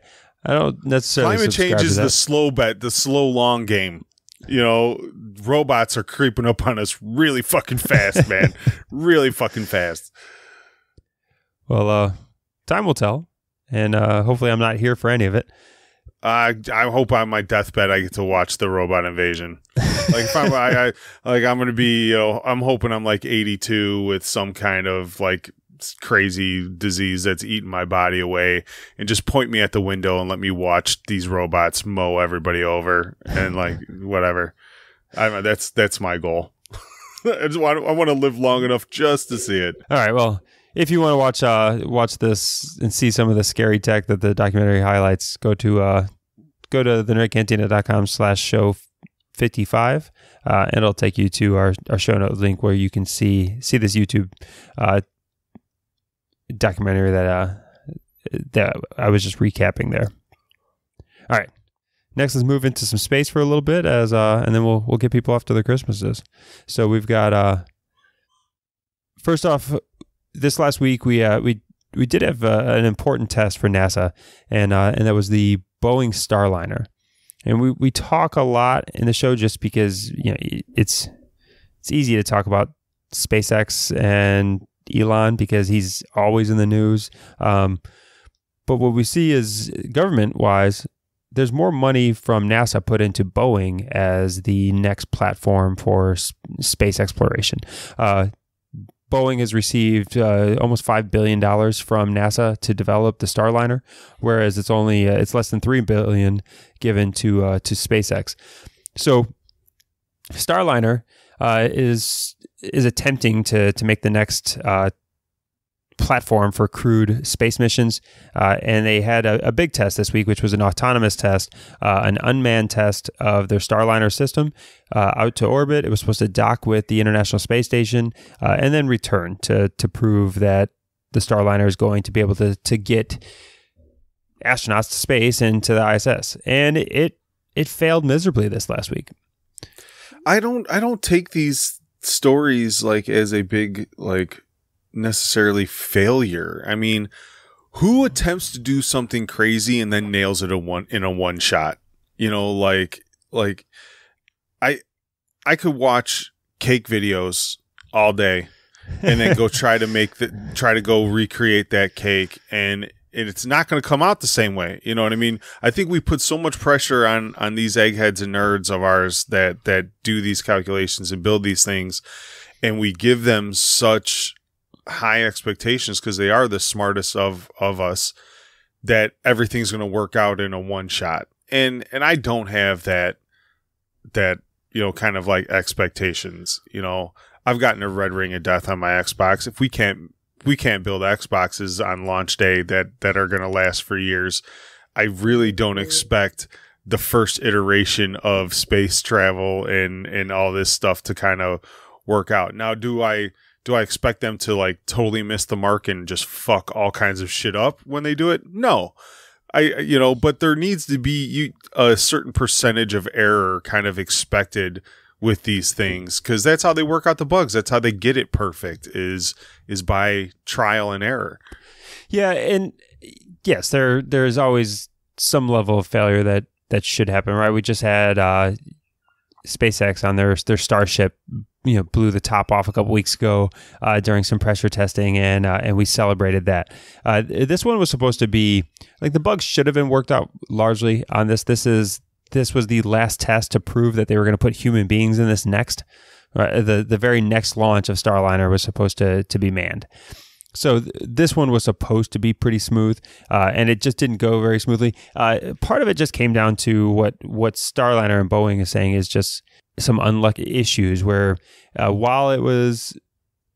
A: I don't necessarily
C: climate change is the slow bet, the slow long game. You know, robots are creeping up on us really fucking fast, *laughs* man. really fucking fast.
A: Well, uh time will tell. And uh hopefully I'm not here for any of it.
C: I I hope on my deathbed I get to watch the robot invasion. Like if I'm, I, I, like I'm gonna be, you know, I'm hoping I'm like 82 with some kind of like crazy disease that's eating my body away, and just point me at the window and let me watch these robots mow everybody over and like *laughs* whatever. I that's that's my goal. *laughs* I just want I want to live long enough just to see it.
A: All right, well if you want to watch uh, watch this and see some of the scary tech that the documentary highlights, go to uh, go to thenerdcantina.com slash show 55 uh, and it'll take you to our, our show note link where you can see see this YouTube uh, documentary that uh, that I was just recapping there. All right. Next, let's move into some space for a little bit, as uh, and then we'll we'll get people off to their Christmases. So we've got uh, first off, this last week we uh, we we did have uh, an important test for NASA, and uh, and that was the Boeing Starliner. And we, we talk a lot in the show just because you know it's it's easy to talk about SpaceX and Elon because he's always in the news. Um, but what we see is government wise, there's more money from NASA put into Boeing as the next platform for space exploration. Uh, Boeing has received uh, almost five billion dollars from NASA to develop the Starliner, whereas it's only uh, it's less than three billion given to uh, to SpaceX. So, Starliner uh, is is attempting to to make the next uh, platform for crewed space missions. Uh, and they had a, a, big test this week, which was an autonomous test, uh, an unmanned test of their Starliner system uh, out to orbit. It was supposed to dock with the International Space Station uh, and then return to, to prove that the Starliner is going to be able to, to get astronauts to space and to the ISS, and it it failed miserably this last week.
C: I don't I don't take these stories like as a big like necessarily failure. I mean, who attempts to do something crazy and then nails it a one in a one shot? You know, like like I I could watch cake videos all day and then go try to make the *laughs* try to go recreate that cake and it's not going to come out the same way. You know what I mean? I think we put so much pressure on on these eggheads and nerds of ours that that do these calculations and build these things, and we give them such high expectations because they are the smartest of of us that everything's going to work out in a one shot. And and I don't have that that you know kind of like expectations. You know, I've gotten a red ring of death on my Xbox. If we can't we can't build Xboxes on launch day that that are going to last for years. I really don't mm-hmm. expect the first iteration of space travel and and all this stuff to kind of work out. Now, do I do I expect them to like totally miss the mark and just fuck all kinds of shit up when they do it? No. I you know, but there needs to be you, a certain percentage of error kind of expected with these things because that's how they work out the bugs. That's how they get it perfect is is by trial and error.
A: Yeah, and yes, there there is always some level of failure that that should happen, right? We just had uh, SpaceX on their their Starship, you know, blew the top off a couple weeks ago uh, during some pressure testing, and uh, and we celebrated that. Uh, this one was supposed to be like the bugs should have been worked out largely on this. This is this was the last test to prove that they were going to put human beings in this next. Uh, the the very next launch of Starliner was supposed to to be manned. So th- this one was supposed to be pretty smooth, uh, and it just didn't go very smoothly. Uh, part of it just came down to what what Starliner and Boeing is saying is just some unlucky issues where uh, while it was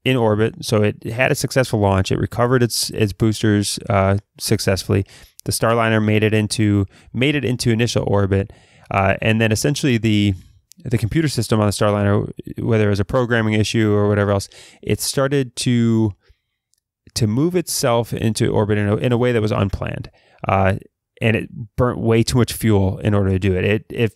A: in orbit, so it had a successful launch, it recovered its its boosters uh, successfully. The Starliner made it into made it into initial orbit, uh, and then essentially the the computer system on the Starliner, whether it was a programming issue or whatever else, it started to to move itself into orbit in a, in a way that was unplanned, uh, and it burnt way too much fuel in order to do it. It it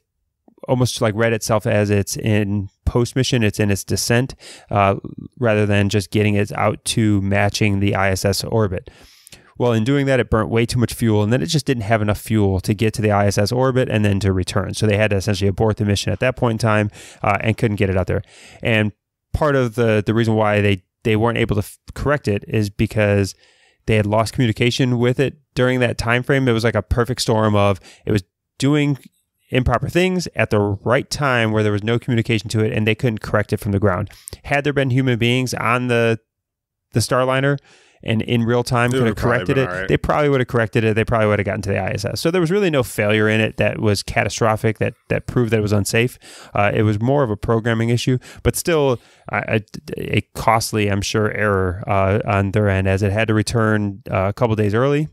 A: almost like read itself as it's in post mission, it's in its descent, uh, rather than just getting it out to matching the ISS orbit. Well, in doing that, it burnt way too much fuel, and then it just didn't have enough fuel to get to the ISS orbit and then to return. So they had to essentially abort the mission at that point in time uh, and couldn't get it out there. And part of the the reason why they they weren't able to f- correct it is because they had lost communication with it during that time frame. It was like a perfect storm of it was doing improper things at the right time where there was no communication to it and they couldn't correct it from the ground. Had there been human beings on the the Starliner, and in real time could have corrected it, right. they probably would have corrected it. They probably would have gotten to the ISS. So there was really no failure in it that was catastrophic that that proved that it was unsafe. Uh, it was more of a programming issue, but still a, a costly, I'm sure, error uh, on their end as it had to return uh, a couple days early.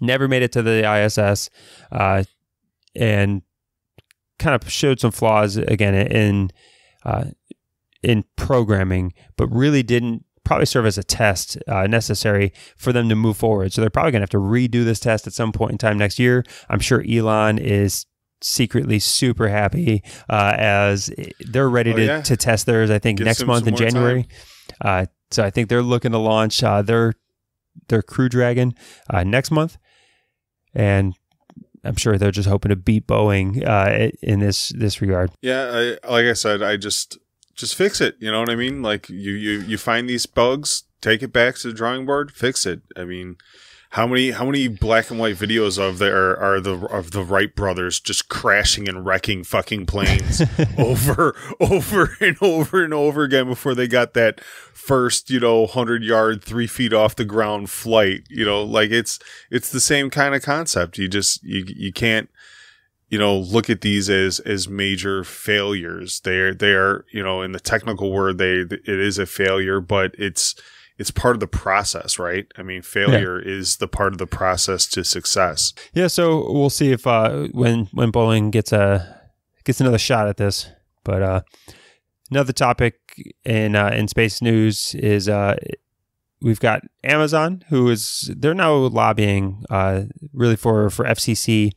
A: Never made it to the ISS, uh, and kind of showed some flaws again in uh, in programming, but really didn't probably serve as a test uh, necessary for them to move forward. So they're probably going to have to redo this test at some point in time next year. I'm sure Elon is secretly super happy uh, as they're ready oh, to, yeah. to test theirs. I think next month in January. Uh, so I think they're looking to launch uh, their their Crew Dragon uh, next month, and I'm sure they're just hoping to beat Boeing uh, in this this regard.
C: Yeah, I, like I said, I just just fix it. You know what I mean? Like you, you, you find these bugs, take it back to the drawing board, fix it. I mean, how many how many black and white videos of there are the of the Wright brothers just crashing and wrecking fucking planes *laughs* over over and over and over again before they got that first you know hundred yard three feet off the ground flight you know like it's it's the same kind of concept you just you you can't you know, look at these as as major failures. They are they are you know in the technical word they it is a failure, but it's it's part of the process, right? I mean, failure yeah. is the part of the process to success.
A: Yeah, so we'll see if uh, when when Boeing gets a gets another shot at this. But uh, another topic in uh, in space news is uh, we've got Amazon, who is they're now lobbying uh, really for for FCC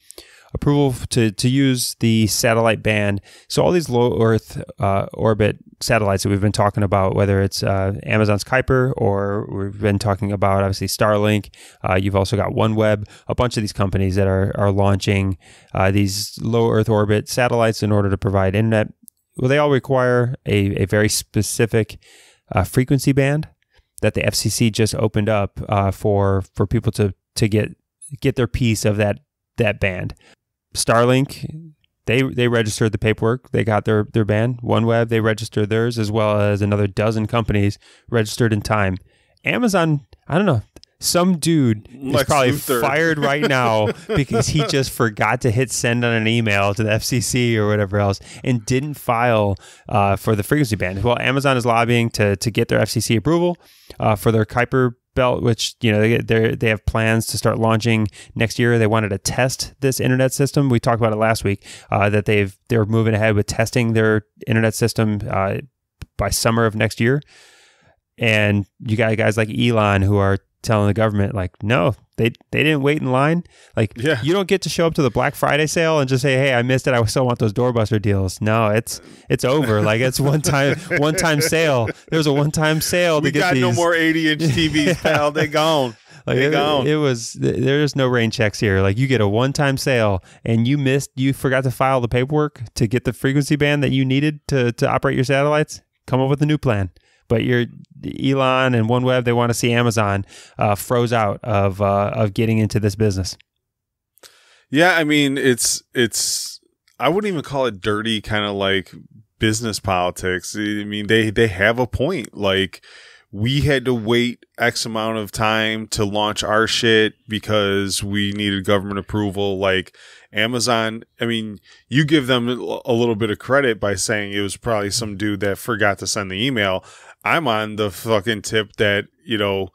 A: approval to to use the satellite band. So all these low Earth uh, orbit satellites that we've been talking about, whether it's uh, Amazon's Kuiper or we've been talking about obviously Starlink. Uh, you've also got OneWeb, a bunch of these companies that are are launching uh, these low Earth orbit satellites in order to provide internet. Well, they all require a, a very specific uh, frequency band that the FCC just opened up uh, for for people to to get get their piece of that that band. Starlink, they they registered the paperwork. They got their their band. OneWeb, they registered theirs, as well as another dozen companies registered in time. Amazon, I don't know. Some dude is probably
C: Luthor.
A: fired right now *laughs* because he just forgot to hit send on an email to the FCC or whatever else and didn't file uh, for the frequency band. Well, Amazon is lobbying to to get their FCC approval uh, for their Kuiper belt, which you know they they have plans to start launching next year. They wanted to test this internet system. We talked about it last week uh, that they've they're moving ahead with testing their internet system uh, by summer of next year. And you got guys like Elon who are telling the government like, no, they they didn't wait in line. Like,
C: Yeah.
A: you don't get to show up to the Black Friday sale and just say, hey, I missed it. I still want those doorbuster deals. No, it's it's over. *laughs* Like it's one time one time sale. There's a one time sale to
C: We
A: get
C: got
A: these.
C: no more 80 inch *laughs* TVs, pal. They gone. *laughs*
A: Like it,
C: gone.
A: it was there's no rain checks here. Like you get a one time sale and you missed you forgot to file the paperwork to get the frequency band that you needed to to operate your satellites. Come up with a new plan. But you're Elon and OneWeb. They want to see Amazon uh, froze out of uh, of getting into this business.
C: Yeah, I mean, it's it's I wouldn't even call it dirty kind of like business politics. I mean, they they have a point. Like we had to wait X amount of time to launch our shit because we needed government approval. Like Amazon, I mean, you give them a little bit of credit by saying it was probably some dude that forgot to send the email. I'm on the fucking tip that, you know,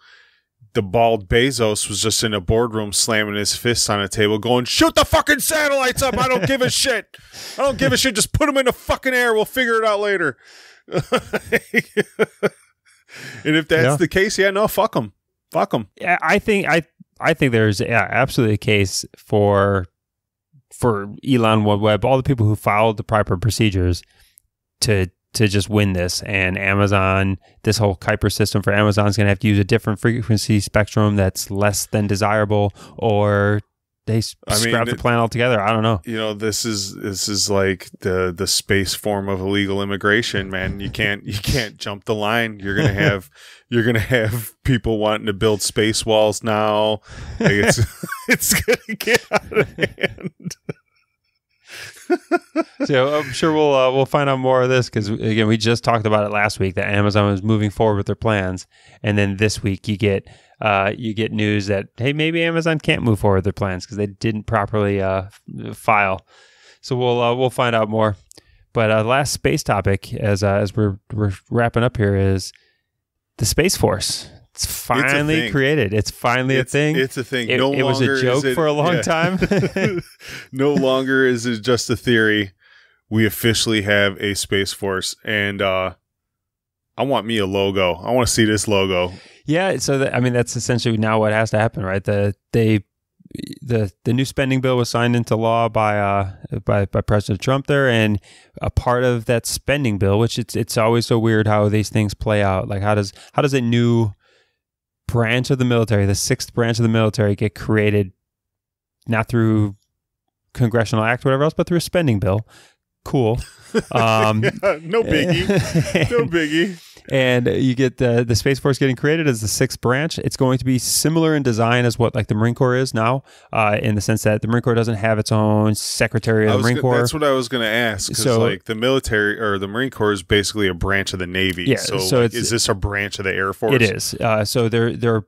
C: the bald Bezos was just in a boardroom slamming his fists on a table, going, "Shoot the fucking satellites up! I don't give a shit. I don't give a shit. Just put them in the fucking air. We'll figure it out later." *laughs* and if that's
A: Yeah.
C: the case, yeah, no, fuck them, fuck them.
A: Yeah, I think I I think there's yeah, absolutely a case for for Elon OneWeb, all the people who followed the proper procedures to to just win this. And Amazon, this whole Kuiper system for Amazon is going to have to use a different frequency spectrum that's less than desirable, or they
C: I mean,
A: scrap the plan altogether. I don't know.
C: You know, this is this is like the the space form of illegal immigration, man. You can't you can't jump the line. You're gonna *laughs* have you're gonna have people wanting to build space walls now. Like it's *laughs* it's gonna get out of hand. *laughs*
A: so I'm sure we'll uh, we'll find out more of this because again we just talked about it last week that Amazon was moving forward with their plans, and then this week you get uh, you get news that hey maybe Amazon can't move forward with their plans because they didn't properly uh, file. So we'll uh, we'll find out more. But uh, last space topic as uh, as we're we're wrapping up here is the space force. It's finally
C: thing.
A: created. It's finally
C: it's,
A: a thing.
C: It's a thing.
A: It-
C: no
A: it was a joke
C: it-
A: for a long
C: yeah.
A: time. *laughs*
C: no longer is it just a theory. We officially have a space force, and uh I want me a logo. I want to see this logo.
A: Yeah, so that, I mean that's essentially now what has to happen, right? The they the the new spending bill was signed into law by uh by by President Trump there, and a part of that spending bill, which it's it's always so weird how these things play out. Like how does how does a new branch of the military, the sixth branch of the military, get created not through congressional act or whatever else, but through a spending bill? Cool. Um, *laughs*
C: Yeah, no biggie. *laughs* no biggie.
A: and you get the the space force getting created as the sixth branch it's going to be similar in design as what like the marine corps is now uh, in the sense that the marine corps doesn't have its own secretary of the marine corps
C: That's what I was going to ask.
A: So-
C: like the military or the Marine Corps is basically a branch of the Navy.
A: Yeah,
C: So,
A: so
C: like, is this a branch of the Air Force?
A: it is uh, so they're they're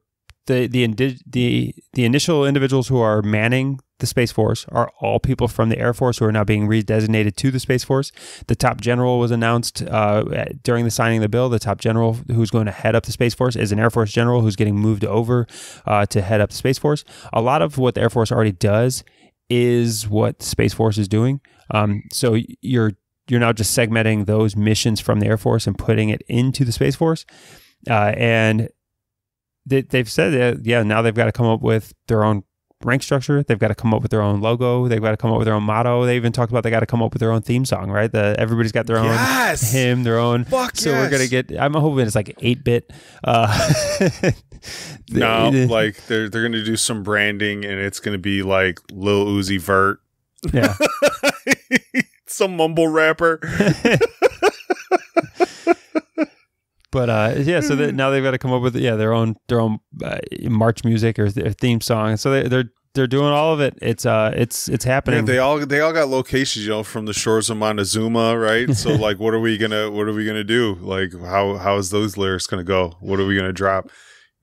A: the the the the initial individuals who are manning the space force are all people from the air force who are now being redesignated to the space force. The top general was announced uh, during the signing of the bill. The top general who's going to head up the space force is an air force general who's getting moved over uh, to head up the space force. A lot of what the air force already does is what space force is doing. Um, so you're you're now just segmenting those missions from the air force and putting it into the space force. Uh, and they, they've said that yeah now they've got to come up with their own rank structure. They've got to come up with their own logo. They've got to come up with their own motto. They even talked about they got to come up with their own theme song. Right, the everybody's got their own
C: Yes!
A: hymn, their own.
C: Fuck
A: so we're gonna get. I'm hoping it's like eight bit. Uh, *laughs*
C: No,
A: the-
C: like they're they're gonna do some branding, and it's gonna be like Lil Uzi Vert,
A: yeah. *laughs*
C: some mumble rapper. *laughs*
A: But uh, yeah, so that now they've got to come up with yeah their own their own uh, march music or their theme song. So they, they're they're doing all of it. It's uh it's it's happening.
C: They all they all got locations, you know, from the shores of Montezuma, right? So *laughs* like, what are we gonna what are we gonna do? Like, how how is those lyrics gonna go? What are we gonna drop?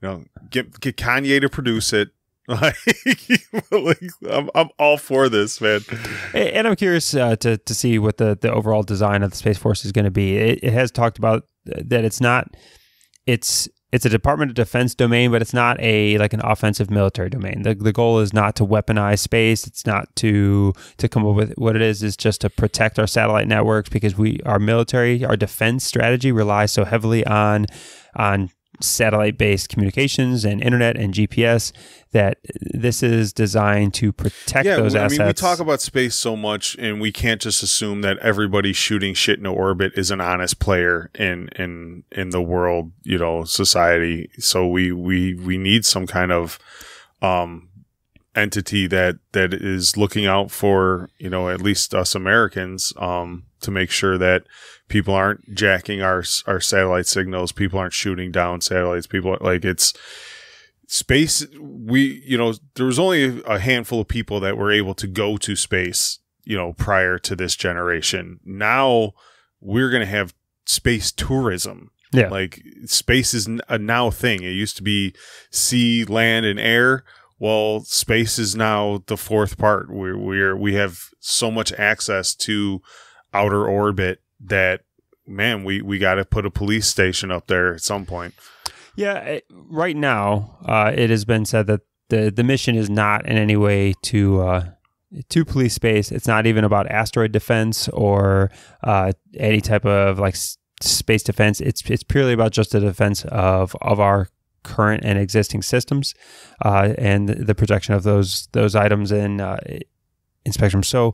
C: You know, get get Kanye to produce it. *laughs* Like, I'm I'm all for this, man.
A: And I'm curious uh, to to see what the, the overall design of the Space Force is going to be. It, it has talked about that it's not it's it's a Department of Defense domain, but it's not a like an offensive military domain. The the goal is not to weaponize space. It's not to to come up with what it is is just to protect our satellite networks because we our military our defense strategy relies so heavily on on satellite based communications and internet and GPS that this is designed to protect
C: yeah,
A: those
C: I
A: assets.
C: mean, we talk about space so much, and we can't just assume that everybody shooting shit into orbit is an honest player in in in the world, you know, society. So we we we need some kind of um entity that that is looking out for you know at least us Americans um to make sure that people aren't jacking our our satellite signals, people aren't shooting down satellites, people like it's space. We you know there was only a handful of people that were able to go to space you know prior to this generation. Now we're going to have space tourism.
A: Yeah.
C: like space is a now thing. It used to be sea land and air. Well space is now the fourth part. We're, we're we have so much access to outer orbit that man we we got to put a police station up there at some point
A: Yeah, it- right now uh, it has been said that the the mission is not in any way to uh, to police space. It's not even about asteroid defense or uh, any type of like space defense. It's it's purely about just the defense of of our current and existing systems uh, and the protection of those those items in uh, in spectrum. So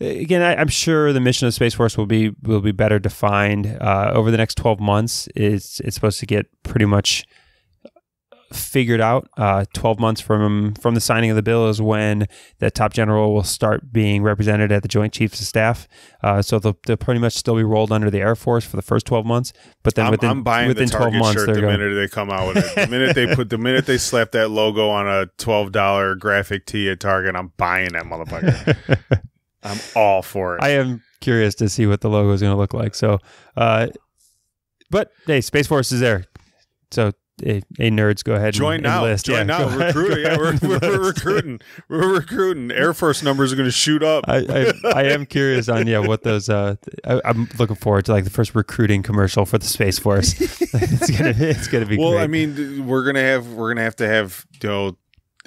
A: again, I, I'm sure the mission of Space Force will be will be better defined uh, over the next 12 months. It's it's supposed to get pretty much figured out. Uh, 12 months from from the signing of the bill is when the top general will start being represented at the Joint Chiefs of Staff. Uh, so they'll, they'll pretty much still be rolled under the Air Force for the first 12 months. But then
C: I'm,
A: within
C: I'm buying
A: within
C: the
A: 12 months,
C: shirt
A: they're
C: the
A: going.
C: minute they come out with it. The minute they put the minute they slap that logo on a twelve dollar graphic tee at Target, I'm buying that motherfucker. *laughs* I'm all for it.
A: I am curious to see what the logo is going to look like. So, uh, but hey, Space Force is there. So, hey, nerds, go ahead.
C: Join
A: and
C: now.
A: enlist.
C: Join
A: Yeah,
C: now.
A: go ahead-
C: Recruit. Yeah, we're, we're, we're recruiting. We're recruiting. Air Force numbers are going to shoot up.
A: I, I I am curious on yeah what those uh I, I'm looking forward to like the first recruiting commercial for the Space Force. *laughs* it's gonna it's gonna be
C: well,
A: great.
C: I mean, we're gonna have we're gonna have to have you know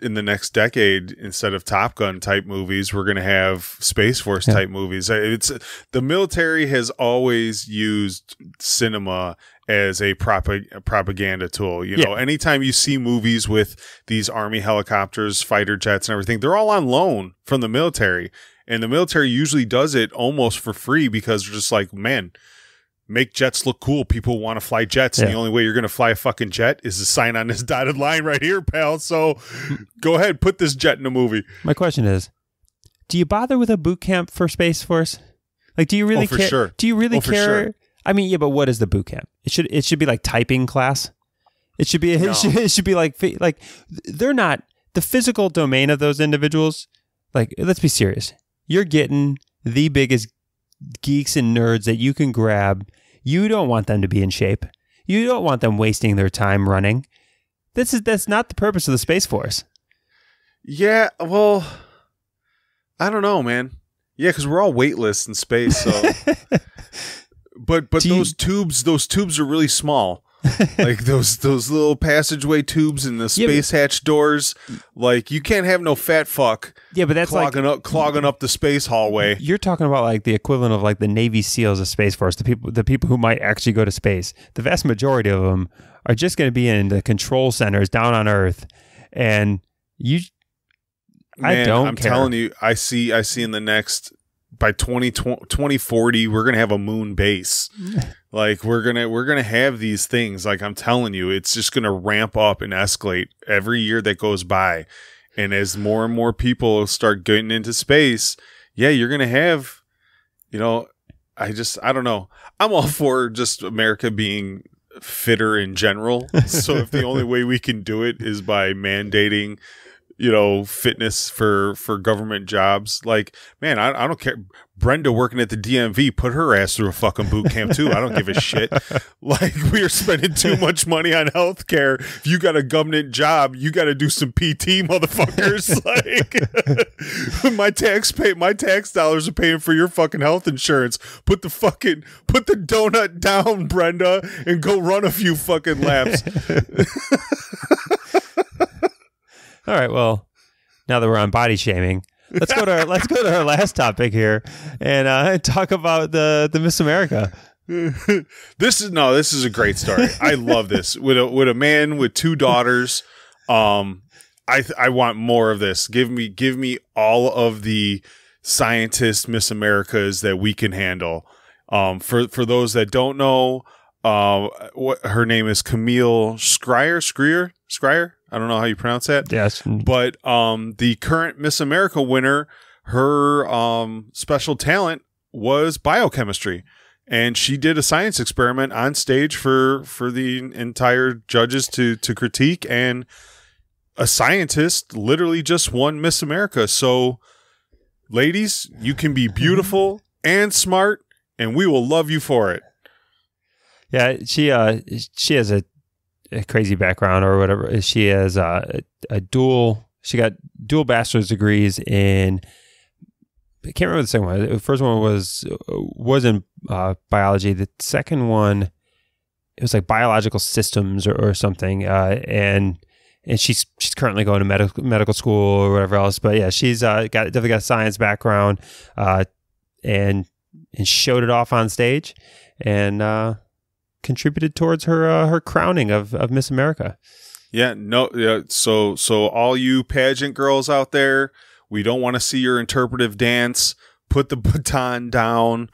C: in the next decade instead of Top Gun type movies, we're gonna have Space Force
A: Yeah.
C: type movies. Uh, it's uh, the military has always used cinema as a propag- a propaganda tool. You know, anytime you see movies with these army helicopters, fighter jets, and everything, they're all on loan from the military. And the military usually does it almost for free because they're just like, man, make jets look cool. People want to fly jets. And the only way you're going to fly a fucking jet is to sign on this *laughs* dotted line right here, pal. So go ahead, put this jet in a movie.
A: My question is, do you bother with a boot camp for Space Force? Like, do you really
C: Oh,
A: care?
C: sure.
A: Do you really
C: Oh,
A: care?
C: sure.
A: I mean, yeah, but what is the boot camp? It should it should be like typing class. It should be *laughs*
C: No.
A: it, should, it should be like like they're not the physical domain of those individuals. Like, let's be serious. You're getting the biggest geeks and nerds that you can grab. You don't want them to be in shape. You don't want them wasting their time running. This is that's not the purpose of the Space Force.
C: Yeah, well, I don't know, man. Yeah, because we're all weightless in space. So, *laughs* but but
A: Do you-
C: those tubes, those tubes are really small. *laughs* like those those little passageway tubes and the
A: Yeah,
C: space hatch doors. Like you can't have no fat fuck
A: Yeah, but that's like
C: clogging up clogging up the space hallway.
A: you're talking about like the equivalent of like the Navy SEALs of Space Force, the people the people who might actually go to space. The vast majority of them are just going to be in the control centers down on Earth, and you. I don't.
C: I'm
A: care.
C: telling you, I see I see in the next by 20, 2040 we're gonna have a moon base. *laughs* like we're gonna we're gonna have these things. Like I'm telling you, it's just gonna ramp up and escalate every year that goes by. And as more and more people start getting into space, yeah, you're gonna have, you know, I just I don't know. I'm all for just America being fitter in general. so if the only way we can do it is by mandating you know fitness for for government jobs. Like man I, I don't care. Brenda working at the dmv put her ass through a fucking boot camp too. I don't give a *laughs* shit. Like we are spending too *laughs* much money on healthcare. If you got a government job you got to do some pt motherfuckers. *laughs* Like my tax pay my tax dollars are paying for your fucking health insurance. Put the fucking put the donut down brenda and go run a few fucking laps
A: All right, well, now that we're on body shaming, let's go to our, let's go to our last topic here and uh, talk about the the Miss America. *laughs*
C: this is no, this is a great story. I love this. With a with a man with two daughters, um, I I want more of this. Give me give me all of the scientist Miss Americas that we can handle. Um, for for those that don't know, uh, what her name is Camille Schrier, Schrier, Schrier. I don't know how you pronounce that
A: Yes,
C: but um, the current Miss America winner, her um, special talent was biochemistry, and she did a science experiment on stage for for the entire judges to to critique, and a scientist literally just won Miss America. So, ladies, you can be beautiful *laughs* and smart, and we will love you for it.
A: yeah, she uh she has a, a crazy background or whatever. She has a, a dual. She got dual bachelor's degrees in. I can't remember the second one. The first one was was in uh, biology. The second one, it was like biological systems or, or something. Uh, and and she's she's currently going to medical medical school or whatever else. But yeah, she's uh, got definitely got a science background, uh, and and showed it off on stage, and uh, contributed towards her uh, her crowning of of Miss America.
C: Yeah, no, yeah. So, so all you pageant girls out there, we don't want to see your interpretive dance. Put the *laughs* baton down.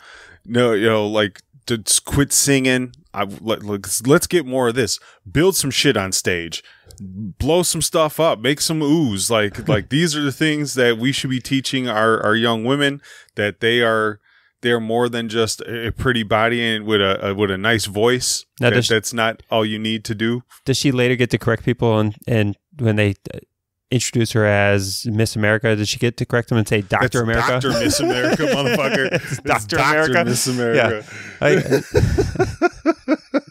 C: No, you know, like just quit singing. I let, let's let's get more of this. Build some shit on stage. Blow some stuff up. Make some ooze. Like *laughs* like these are the things that we should be teaching our our young women that they are they are more than just a pretty body and with a, a with a nice voice.
A: Now,
C: That-
A: does-
C: that's not all you need to do.
A: Does she later get to correct people and and when they uh, introduce her as Miss America, does she get to correct them and say Doctor
C: That's
A: America?
C: Doctor Miss America, *laughs* motherfucker.
A: Dr. America.
C: Miss America.
A: I, *laughs*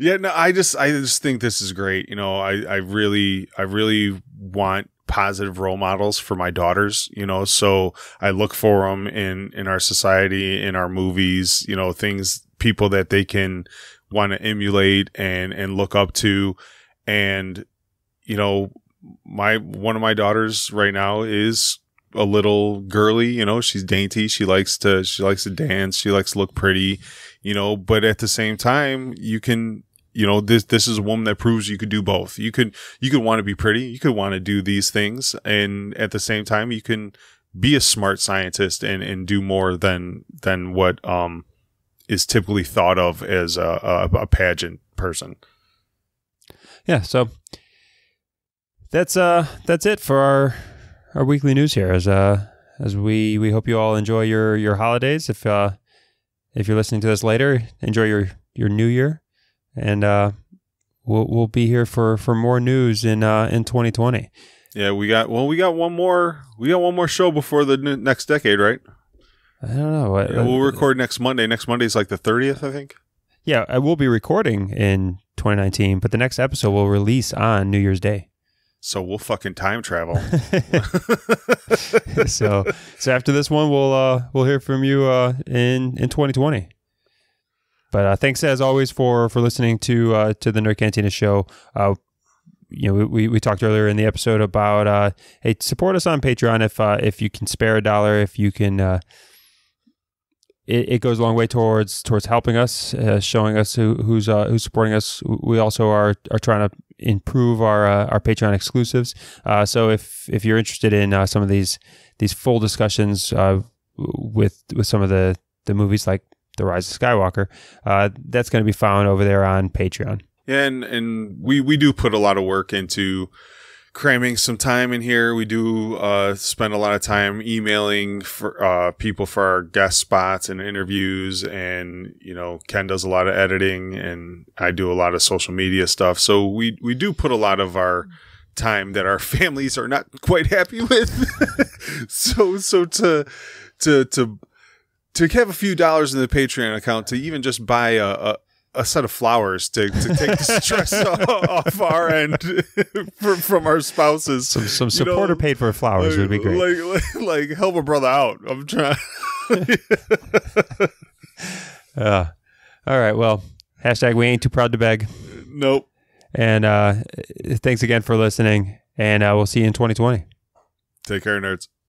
C: Yeah, no, I just I just think this is great. You know, I I really I really want positive role models for my daughters, you know, so I look for them in in our society, in our movies, you know, things people that they can want to emulate and and look up to. And you know, my one of my daughters right now is a little girly, you know, she's dainty, she likes to she likes to dance, she likes to look pretty, you know, but at the same time, you can you know this this is a woman that proves you could do both you could you could want to be pretty you could want to do these things and at the same time you can be a smart scientist and and do more than than what um is typically thought of as a a, a pageant person
A: yeah, so that's uh that's it for our our weekly news here. As uh as we we hope you all enjoy your your holidays. If uh if you're listening to this later, enjoy your your new year, and uh we'll we'll be here for for more news in uh in 2020.
C: yeah we got well we got one more we got one more show before the n- next decade right
A: I don't know. what-
C: yeah, we'll record next monday next monday is like the 30th i think
A: Yeah, I will be recording in 2019, but the next episode will release on New Year's Day.
C: so we'll fucking time travel *laughs* *laughs*
A: so, so after this one, we'll uh, we'll hear from you uh, in in 2020. But uh, thanks as always for for listening to uh, to the Nerd Cantina show. Uh, you know, we, we talked earlier in the episode about uh, hey, support us on Patreon if uh, if you can spare a dollar, if you can. Uh, it, it goes a long way towards towards helping us, uh, showing us who, who's uh, who's supporting us. We also are are trying to improve our uh, our Patreon exclusives. Uh, so if if you're interested in uh, some of these these full discussions uh, with with some of the the movies like The Rise of Skywalker, uh, that's going to be found over there on Patreon.
C: and and we we do put a lot of work into cramming some time in here. We do uh, spend a lot of time emailing for uh, people for our guest spots and interviews, and you know Ken does a lot of editing, and I do a lot of social media stuff. So we we do put a lot of our time that our *laughs* families are not quite happy with. *laughs* so so to to to to have a few dollars in the Patreon account to even just buy a, a a set of flowers to, to take the *laughs* stress *laughs* off our end *laughs* from, from our spouses.
A: Some some
C: You know,
A: supporter paid for flowers would be great.
C: Like, like, like help a brother out. I'm trying.
A: Uh, all right. Well, hashtag we ain't too proud to beg.
C: nope.
A: And uh, thanks again for listening. And uh, we'll see you in 2020.
C: Take care, nerds.